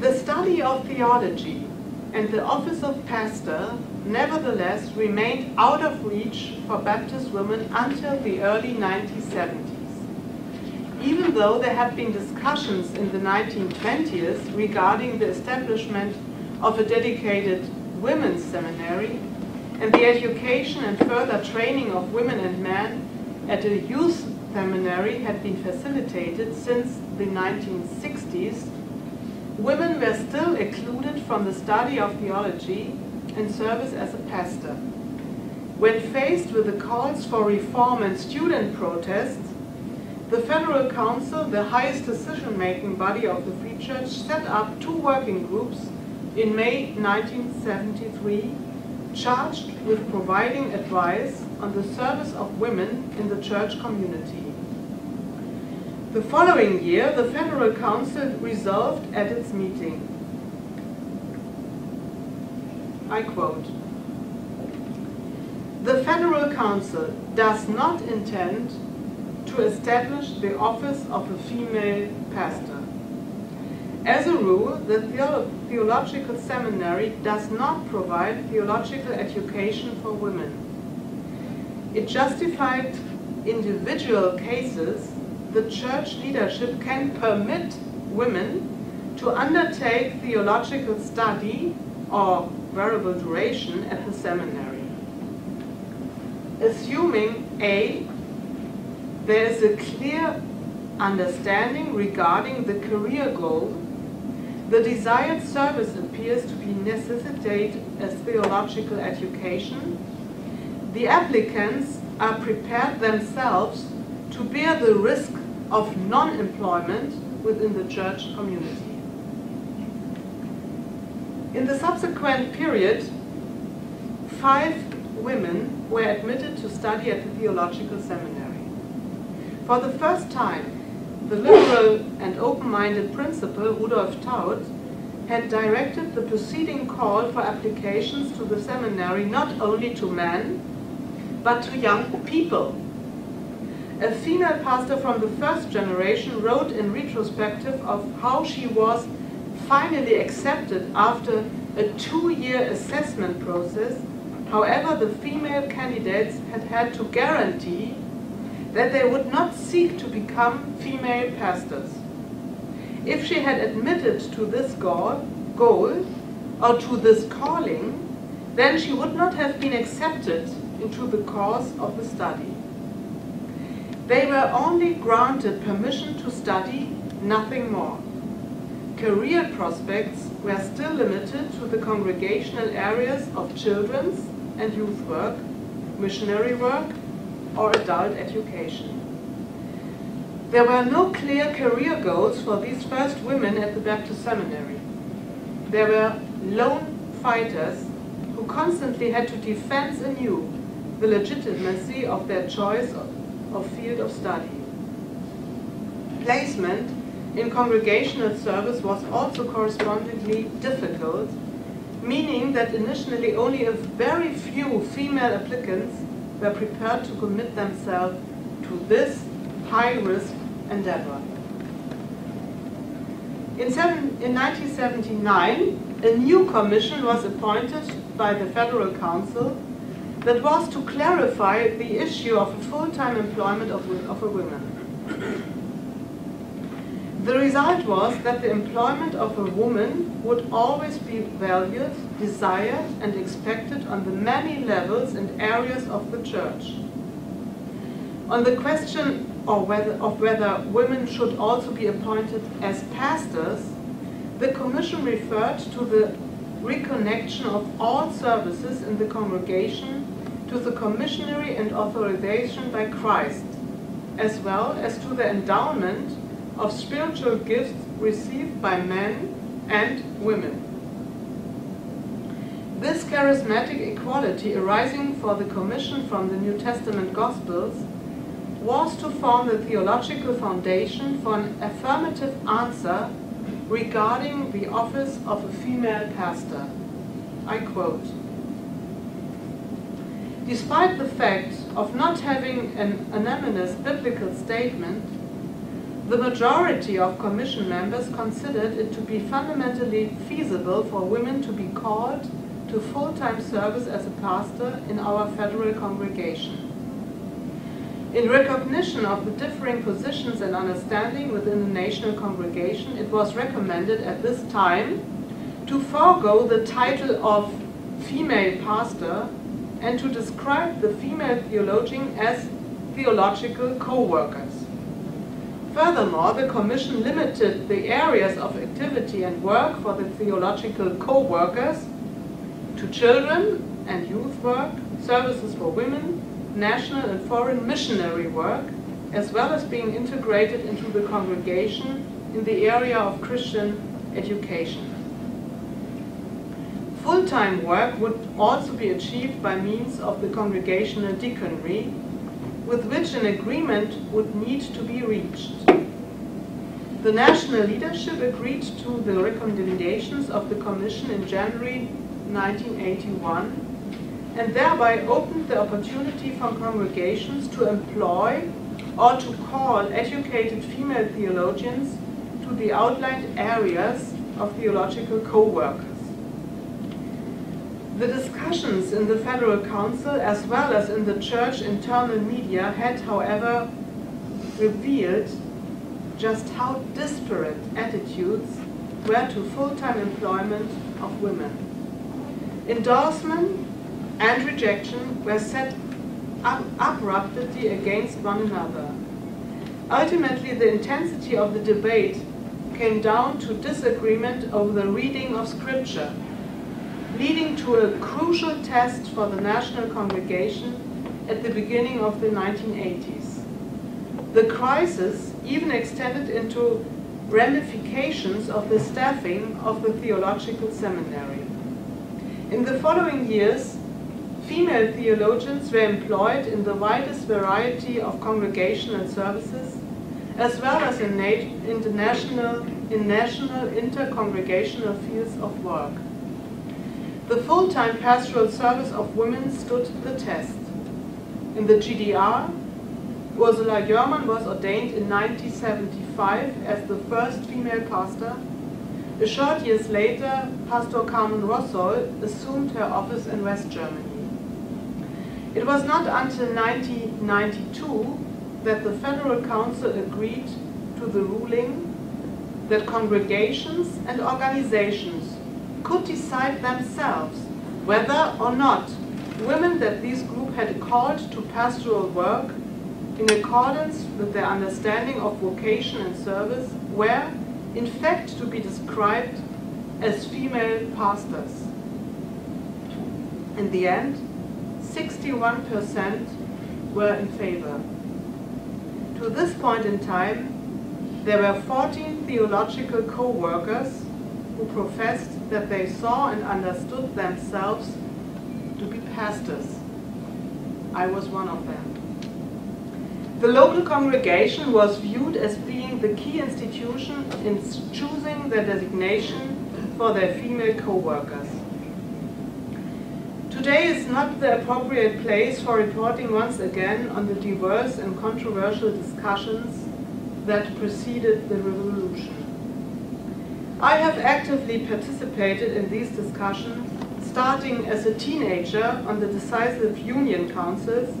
The study of theology and the office of pastor nevertheless remained out of reach for Baptist women until the early 1970s. Even though there had been discussions in the 1920s regarding the establishment of a dedicated women's seminary and the education and further training of women and men at a youth seminary had been facilitated since the 1960s, women were still excluded from the study of theology and service as a pastor. When faced with the calls for reform and student protests, the Federal Council, the highest decision-making body of the Free Church, set up two working groups in May 1973, charged with providing advice on the service of women in the church community. The following year, the Federal Council resolved at its meeting I quote, the Federal Council does not intend to establish the office of a female pastor. As a rule, the theological seminary does not provide theological education for women. It justified individual cases the church leadership can permit women to undertake theological study or variable duration at the seminary. Assuming A, there is a clear understanding regarding the career goal, the desired service appears to be necessitate a theological education. The applicants are prepared themselves to bear the risk of non-employment within the church community. In the subsequent period, five women were admitted to study at the theological seminary. For the first time, the liberal and open-minded principal, Rudolf Thaut, had directed the preceding call for applications to the seminary not only to men, but to young people. A female pastor from the first generation wrote in retrospective of how she was finally accepted after a two-year assessment process. However, the female candidates had had to guarantee that they would not seek to become female pastors. If she had admitted to this goal, goal or to this calling, then she would not have been accepted into the course of the study. They were only granted permission to study, nothing more. Career prospects were still limited to the congregational areas of children's and youth work, missionary work, or adult education. There were no clear career goals for these first women at the Baptist Seminary. There were lone fighters who constantly had to defend anew the legitimacy of their choice of field of study. Placement in congregational service was also correspondingly difficult, meaning that initially only a very few female applicants were prepared to commit themselves to this high-risk endeavor. In, seven, in 1979, a new commission was appointed by the Federal Council that was to clarify the issue of full-time employment of, of a woman. The result was that the employment of a woman would always be valued, desired, and expected on the many levels and areas of the church. On the question of whether, of whether women should also be appointed as pastors, the Commission referred to the reconnection of all services in the congregation to the commissionary and authorization by Christ, as well as to the endowment of spiritual gifts received by men and women. This charismatic equality arising for the commission from the New Testament Gospels was to form the theological foundation for an affirmative answer regarding the office of a female pastor. I quote, Despite the fact of not having an anonymous biblical statement, the majority of commission members considered it to be fundamentally feasible for women to be called to full-time service as a pastor in our federal congregation. In recognition of the differing positions and understanding within the national congregation, it was recommended at this time to forego the title of female pastor and to describe the female theologian as theological co-workers. Furthermore, the Commission limited the areas of activity and work for the theological co-workers to children and youth work, services for women, national and foreign missionary work, as well as being integrated into the congregation in the area of Christian education. Full-time work would also be achieved by means of the congregational deaconry, with which an agreement would need to be reached. The national leadership agreed to the recommendations of the Commission in January 1981 and thereby opened the opportunity for congregations to employ or to call educated female theologians to the outlined areas of theological co-workers. The discussions in the Federal Council as well as in the church internal media had, however, revealed just how disparate attitudes were to full-time employment of women. Endorsement and rejection were set up abruptly against one another. Ultimately, the intensity of the debate came down to disagreement over the reading of Scripture, leading to a crucial test for the National Congregation at the beginning of the 1980s. The crisis even extended into ramifications of the staffing of the theological seminary. In the following years, female theologians were employed in the widest variety of congregational services, as well as in international, in national intercongregational fields of work. The full-time pastoral service of women stood the test. In the GDR, Ursula Jörmann was ordained in 1975 as the first female pastor. A short years later, Pastor Carmen Rossol assumed her office in West Germany. It was not until 1992 that the Federal Council agreed to the ruling that congregations and organizations could decide themselves whether or not women that this group had called to pastoral work in accordance with their understanding of vocation and service were in fact to be described as female pastors. In the end, 61% were in favor. To this point in time, there were 14 theological co-workers who professed that they saw and understood themselves to be pastors. I was one of them. The local congregation was viewed as being the key institution in choosing the designation for their female co-workers. Today is not the appropriate place for reporting once again on the diverse and controversial discussions that preceded the revolution. I have actively participated in these discussions, starting as a teenager on the decisive union councils,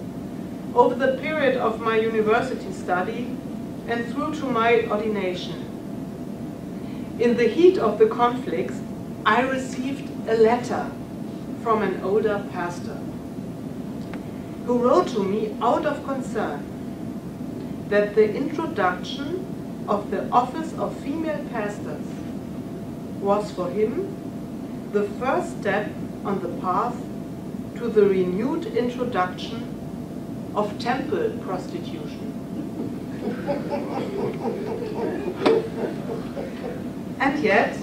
over the period of my university study, and through to my ordination. In the heat of the conflicts, I received a letter from an older pastor who wrote to me out of concern that the introduction of the office of female pastors was for him the first step on the path to the renewed introduction of temple prostitution. and yet,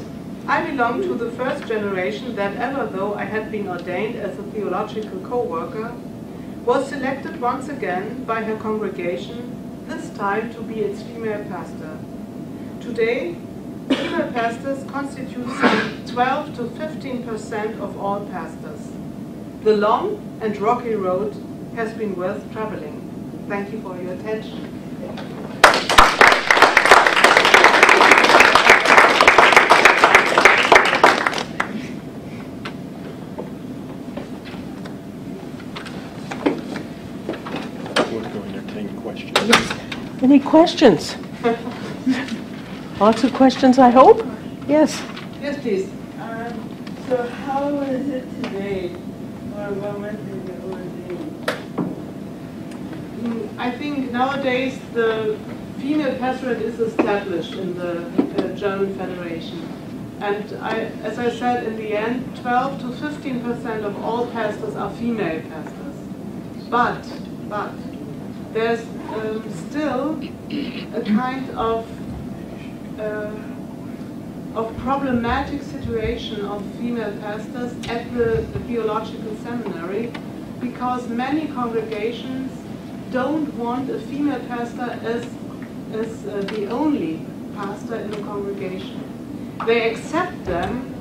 I belong to the first generation that ever though I had been ordained as a theological co-worker, was selected once again by her congregation, this time to be its female pastor. Today, female pastors constitute some 12 to 15% of all pastors. The long and rocky road has been worth traveling. Thank you for your attention. Any questions? Lots of questions, I hope? Yes. Yes, please. Um, so how is it today for a woman in the ordained? Mm, I think nowadays the female pastorate is established in the uh, German Federation. And I, as I said, in the end, 12 to 15 percent of all pastors are female pastors. But, but, there's um, still a kind of of problematic situation of female pastors at the, the theological seminary because many congregations don't want a female pastor as, as uh, the only pastor in the congregation. They accept them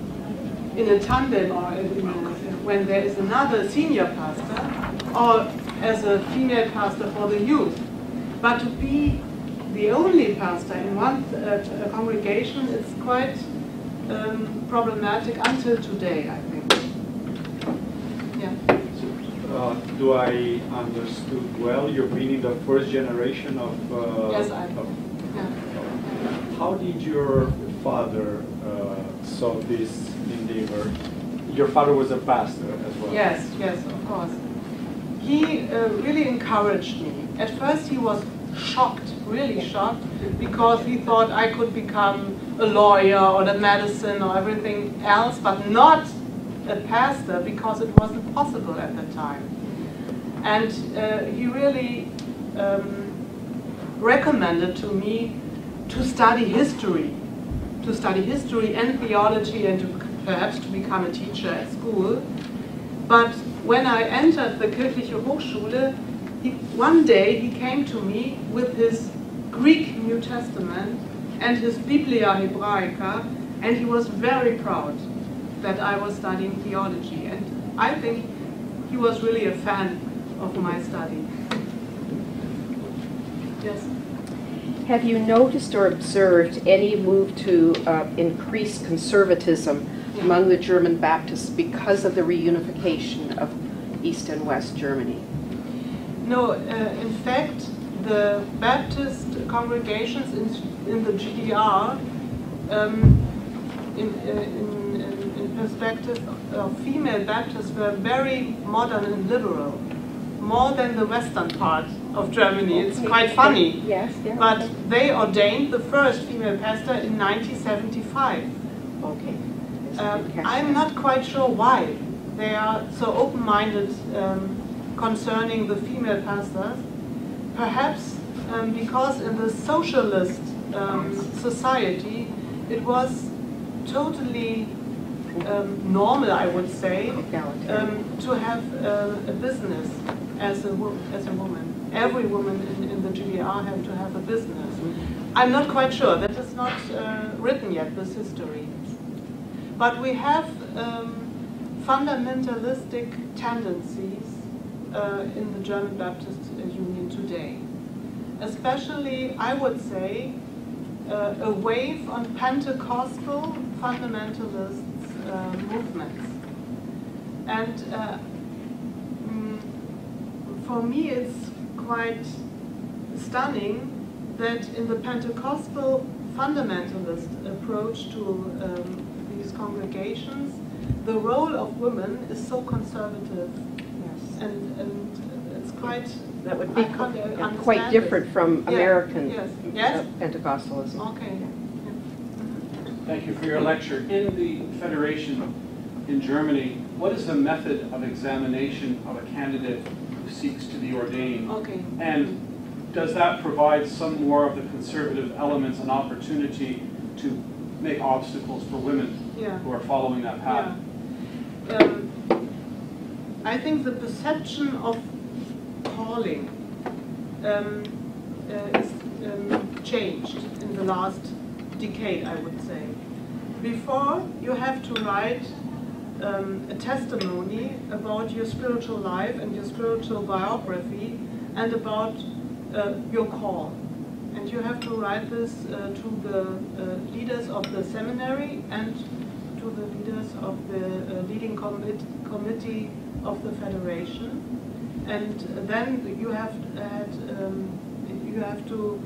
in a tandem or in when there is another senior pastor or as a female pastor for the youth. But to be the only pastor in one uh, congregation is quite um, problematic until today, I think. Yeah. Uh, do I understood well? You're meaning the first generation of. Uh, yes, I. Of, yeah. How did your father uh, saw this endeavor? Your father was a pastor as well. Yes, yes, of course. He uh, really encouraged me. At first, he was shocked, really shocked, because he thought I could become a lawyer or a medicine or everything else, but not a pastor because it wasn't possible at the time. And uh, he really um, recommended to me to study history, to study history and theology and to perhaps to become a teacher at school. But when I entered the Kirchliche Hochschule, he, one day he came to me with his Greek New Testament and his Biblia Hebraica, and he was very proud that I was studying theology. And I think he was really a fan of my study. Yes. Have you noticed or observed any move to uh, increase conservatism among the German Baptists because of the reunification of East and West Germany? No, uh, in fact, the Baptist congregations in, in the GDR, um, in, uh, in, in, in perspective of female Baptists, were very modern and liberal, more than the western part of Germany. It's quite funny. Yes, yeah. But they ordained the first female pastor in 1975. Okay. Um. I'm not quite sure why they are so open-minded um, concerning the female pastors. Perhaps um, because in the socialist um, society it was totally um, normal, I would say, um, to have uh, a business as a, as a woman. Every woman in, in the GDR had to have a business. I'm not quite sure. That is not uh, written yet, this history. But we have um, fundamentalistic tendencies uh, in the German Baptist Union today. Especially, I would say, uh, a wave on Pentecostal fundamentalist uh, movements. And uh, mm, for me, it's quite stunning that in the Pentecostal fundamentalist approach to um, these congregations, the role of women is so conservative. And, and it's quite. That would be I can't, yeah, quite it. different from Yeah, American yes, yes. Pentecostalism. Okay. Thank you for your lecture. In the Federation in Germany, what is the method of examination of a candidate who seeks to be ordained? Okay. And does that provide some more of the conservative elements an opportunity to make obstacles for women Yeah. who are following that path? Yeah. Um, I think the perception of calling um, uh, is um, changed in the last decade, I would say. Before, you have to write um, a testimony about your spiritual life and your spiritual biography and about uh, your call. And you have to write this uh, to the uh, leaders of the seminary and to the leaders of the uh, leading commit committee of the federation. And then you have had, um, you have to,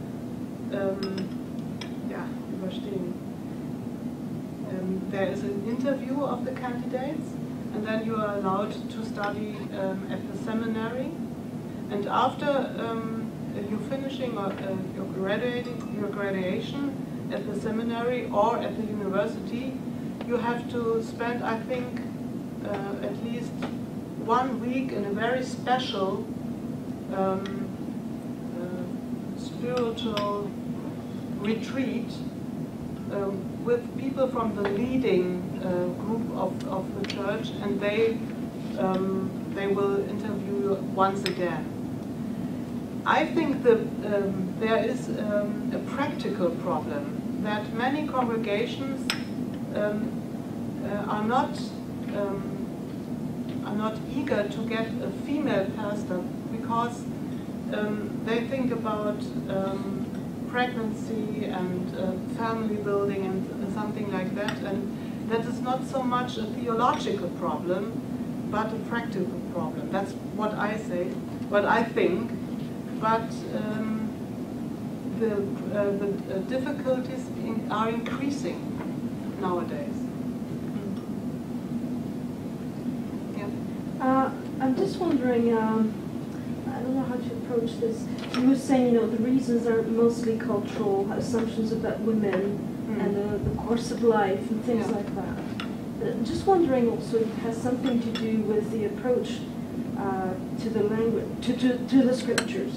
um, yeah, überstehen. Um, there is an interview of the candidates, and then you are allowed to study um, at the seminary. And after um, you finishing or, uh, your graduating, your graduation at the seminary or at the university, you have to spend, I think, uh, at least one week in a very special um, uh, spiritual retreat um, with people from the leading uh, group of, of the church, and they um, they will interview you once again. I think that um, there is um, a practical problem that many congregations um, uh, are not um, not eager to get a female pastor because um, they think about um, pregnancy and uh, family building and something like that, and that is not so much a theological problem, but a practical problem. That's what I say, what I think. But um, the, uh, the uh, difficulties are increasing nowadays. Yeah. Uh, I'm just wondering, um, I don't know how to approach this. You were saying, you know, the reasons are mostly cultural assumptions about women and the, the course of life and things Yeah. like that. Uh, Just wondering also, if it has something to do with the approach uh, to the language, to, to, to the scriptures.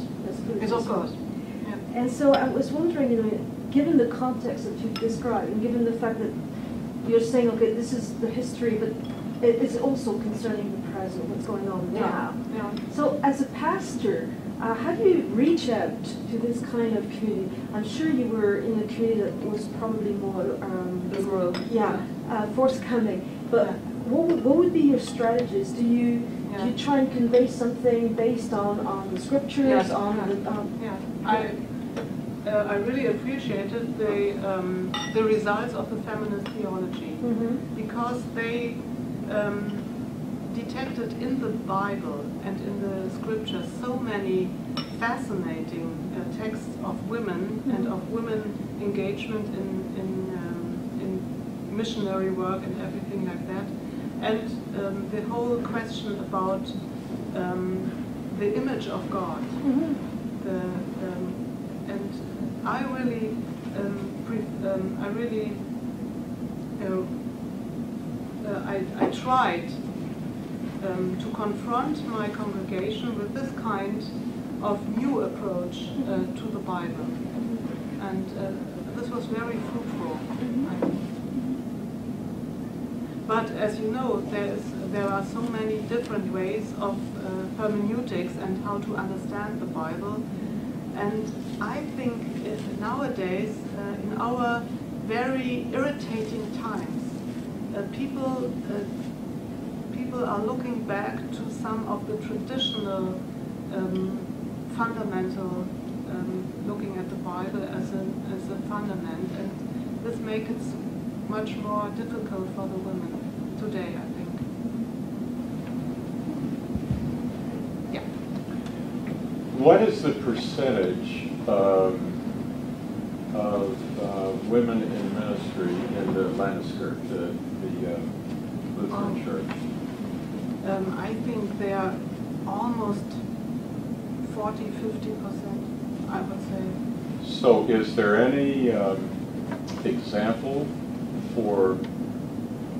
Yes, of course. Yeah. And so I was wondering, you know, given the context that you've described, and given the fact that you're saying, okay, this is the history, but it is also concerning the present, what's going on now. Yeah. So as a pastor, uh, how do you reach out to this kind of community? I'm sure you were in a community that was probably more, um, Liberal. yeah, uh, forthcoming. But what would, what would be your strategies? Do you do you try and convey something based on, on the scriptures, Yes, on yeah. the um, Yeah, I, uh, I really appreciated the, um, the results of the feminist theology mhm. because they um, detected in the Bible and in the scriptures so many fascinating uh, texts of women and of women engagement in, in, um, in missionary work and everything like that. And um, the whole question about um, the image of God. The, um, and I really, um, um, I really, uh, uh, I, I tried um, to confront my congregation with this kind of new approach uh, to the Bible, and uh, this was very fruitful. But as you know, there, is, there are so many different ways of uh, hermeneutics and how to understand the Bible. And I think if nowadays, uh, in our very irritating times, uh, people, uh, people are looking back to some of the traditional um, fundamental, um, looking at the Bible as a, as a fundament. And this makes it much more difficult for the women today, I think. Yeah. What is the percentage of uh, women in ministry in the the uh, Lutheran Um, Church? Um, I think they are almost 40, 50 percent, I would say. So is there any um, example for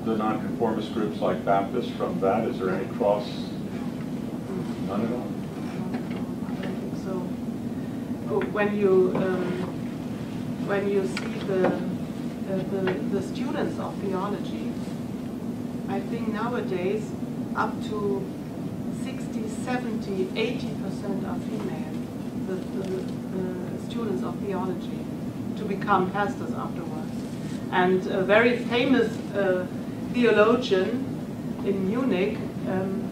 the nonconformist groups like Baptists from that? Is there any cross? None at all? I don't think so. When you, um, when you see the, uh, the, the students of theology, I think nowadays up to 60, 70, 80 percent are female, the, the, the students of theology, to become pastors afterwards. And a very famous uh, theologian in Munich, um,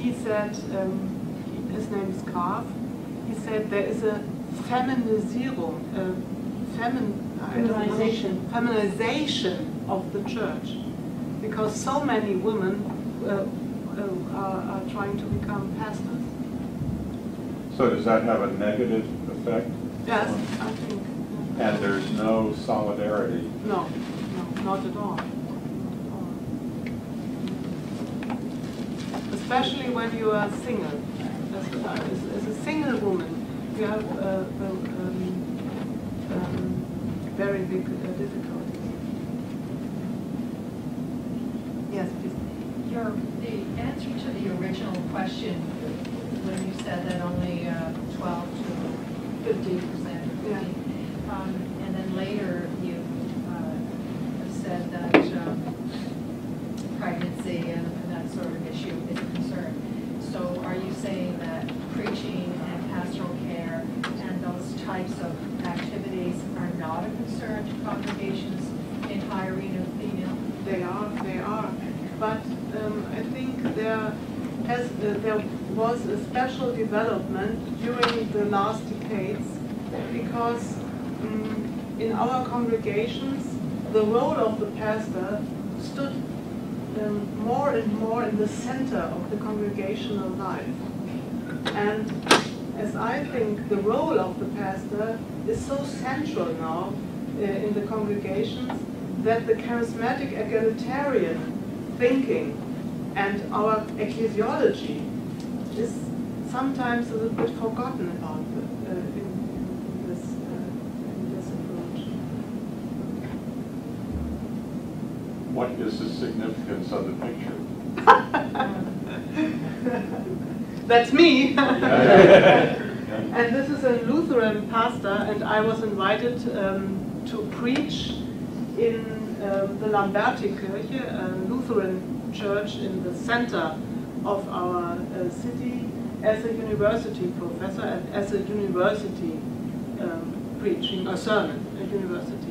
he said, um, his name is Graf, he said there is a femin, I don't know, Feminization. feminization of the church, because so many women uh, uh, are, are trying to become pastors. So does that have a negative effect? Yes, I think. And there's no solidarity? No, no, not at all. Not at all. Especially when you are single. As, as, as a single woman, you have uh, uh, um, um, very big uh, difficulties. Yes, please. Your, the answer to the original question, when you said that only uh, 12 to 15 percent, Yeah. um, and then later you uh, have said that um, pregnancy and and that sort of issue is a concern. So are you saying that preaching and pastoral care and those types of activities are not a concern to congregations in hiring of female? They are, they are. But um, I think there has, uh, there was a special development during the last decades because um, in our congregations, the role of the pastor stood um, more and more in the center of the congregational life. And as I think the role of the pastor is so central now uh, in the congregations that the charismatic egalitarian thinking and our ecclesiology is sometimes a little bit forgotten about the, uh, in, in, this, uh, in this approach. What is the significance of the picture? (laughs) That's me. (laughs) (laughs) And this is a Lutheran pastor, and I was invited um, to preach in um, the Lamberti Kirche, a Lutheran church in the center of our uh, city as a university professor and as a university um, preaching a sermon, a university.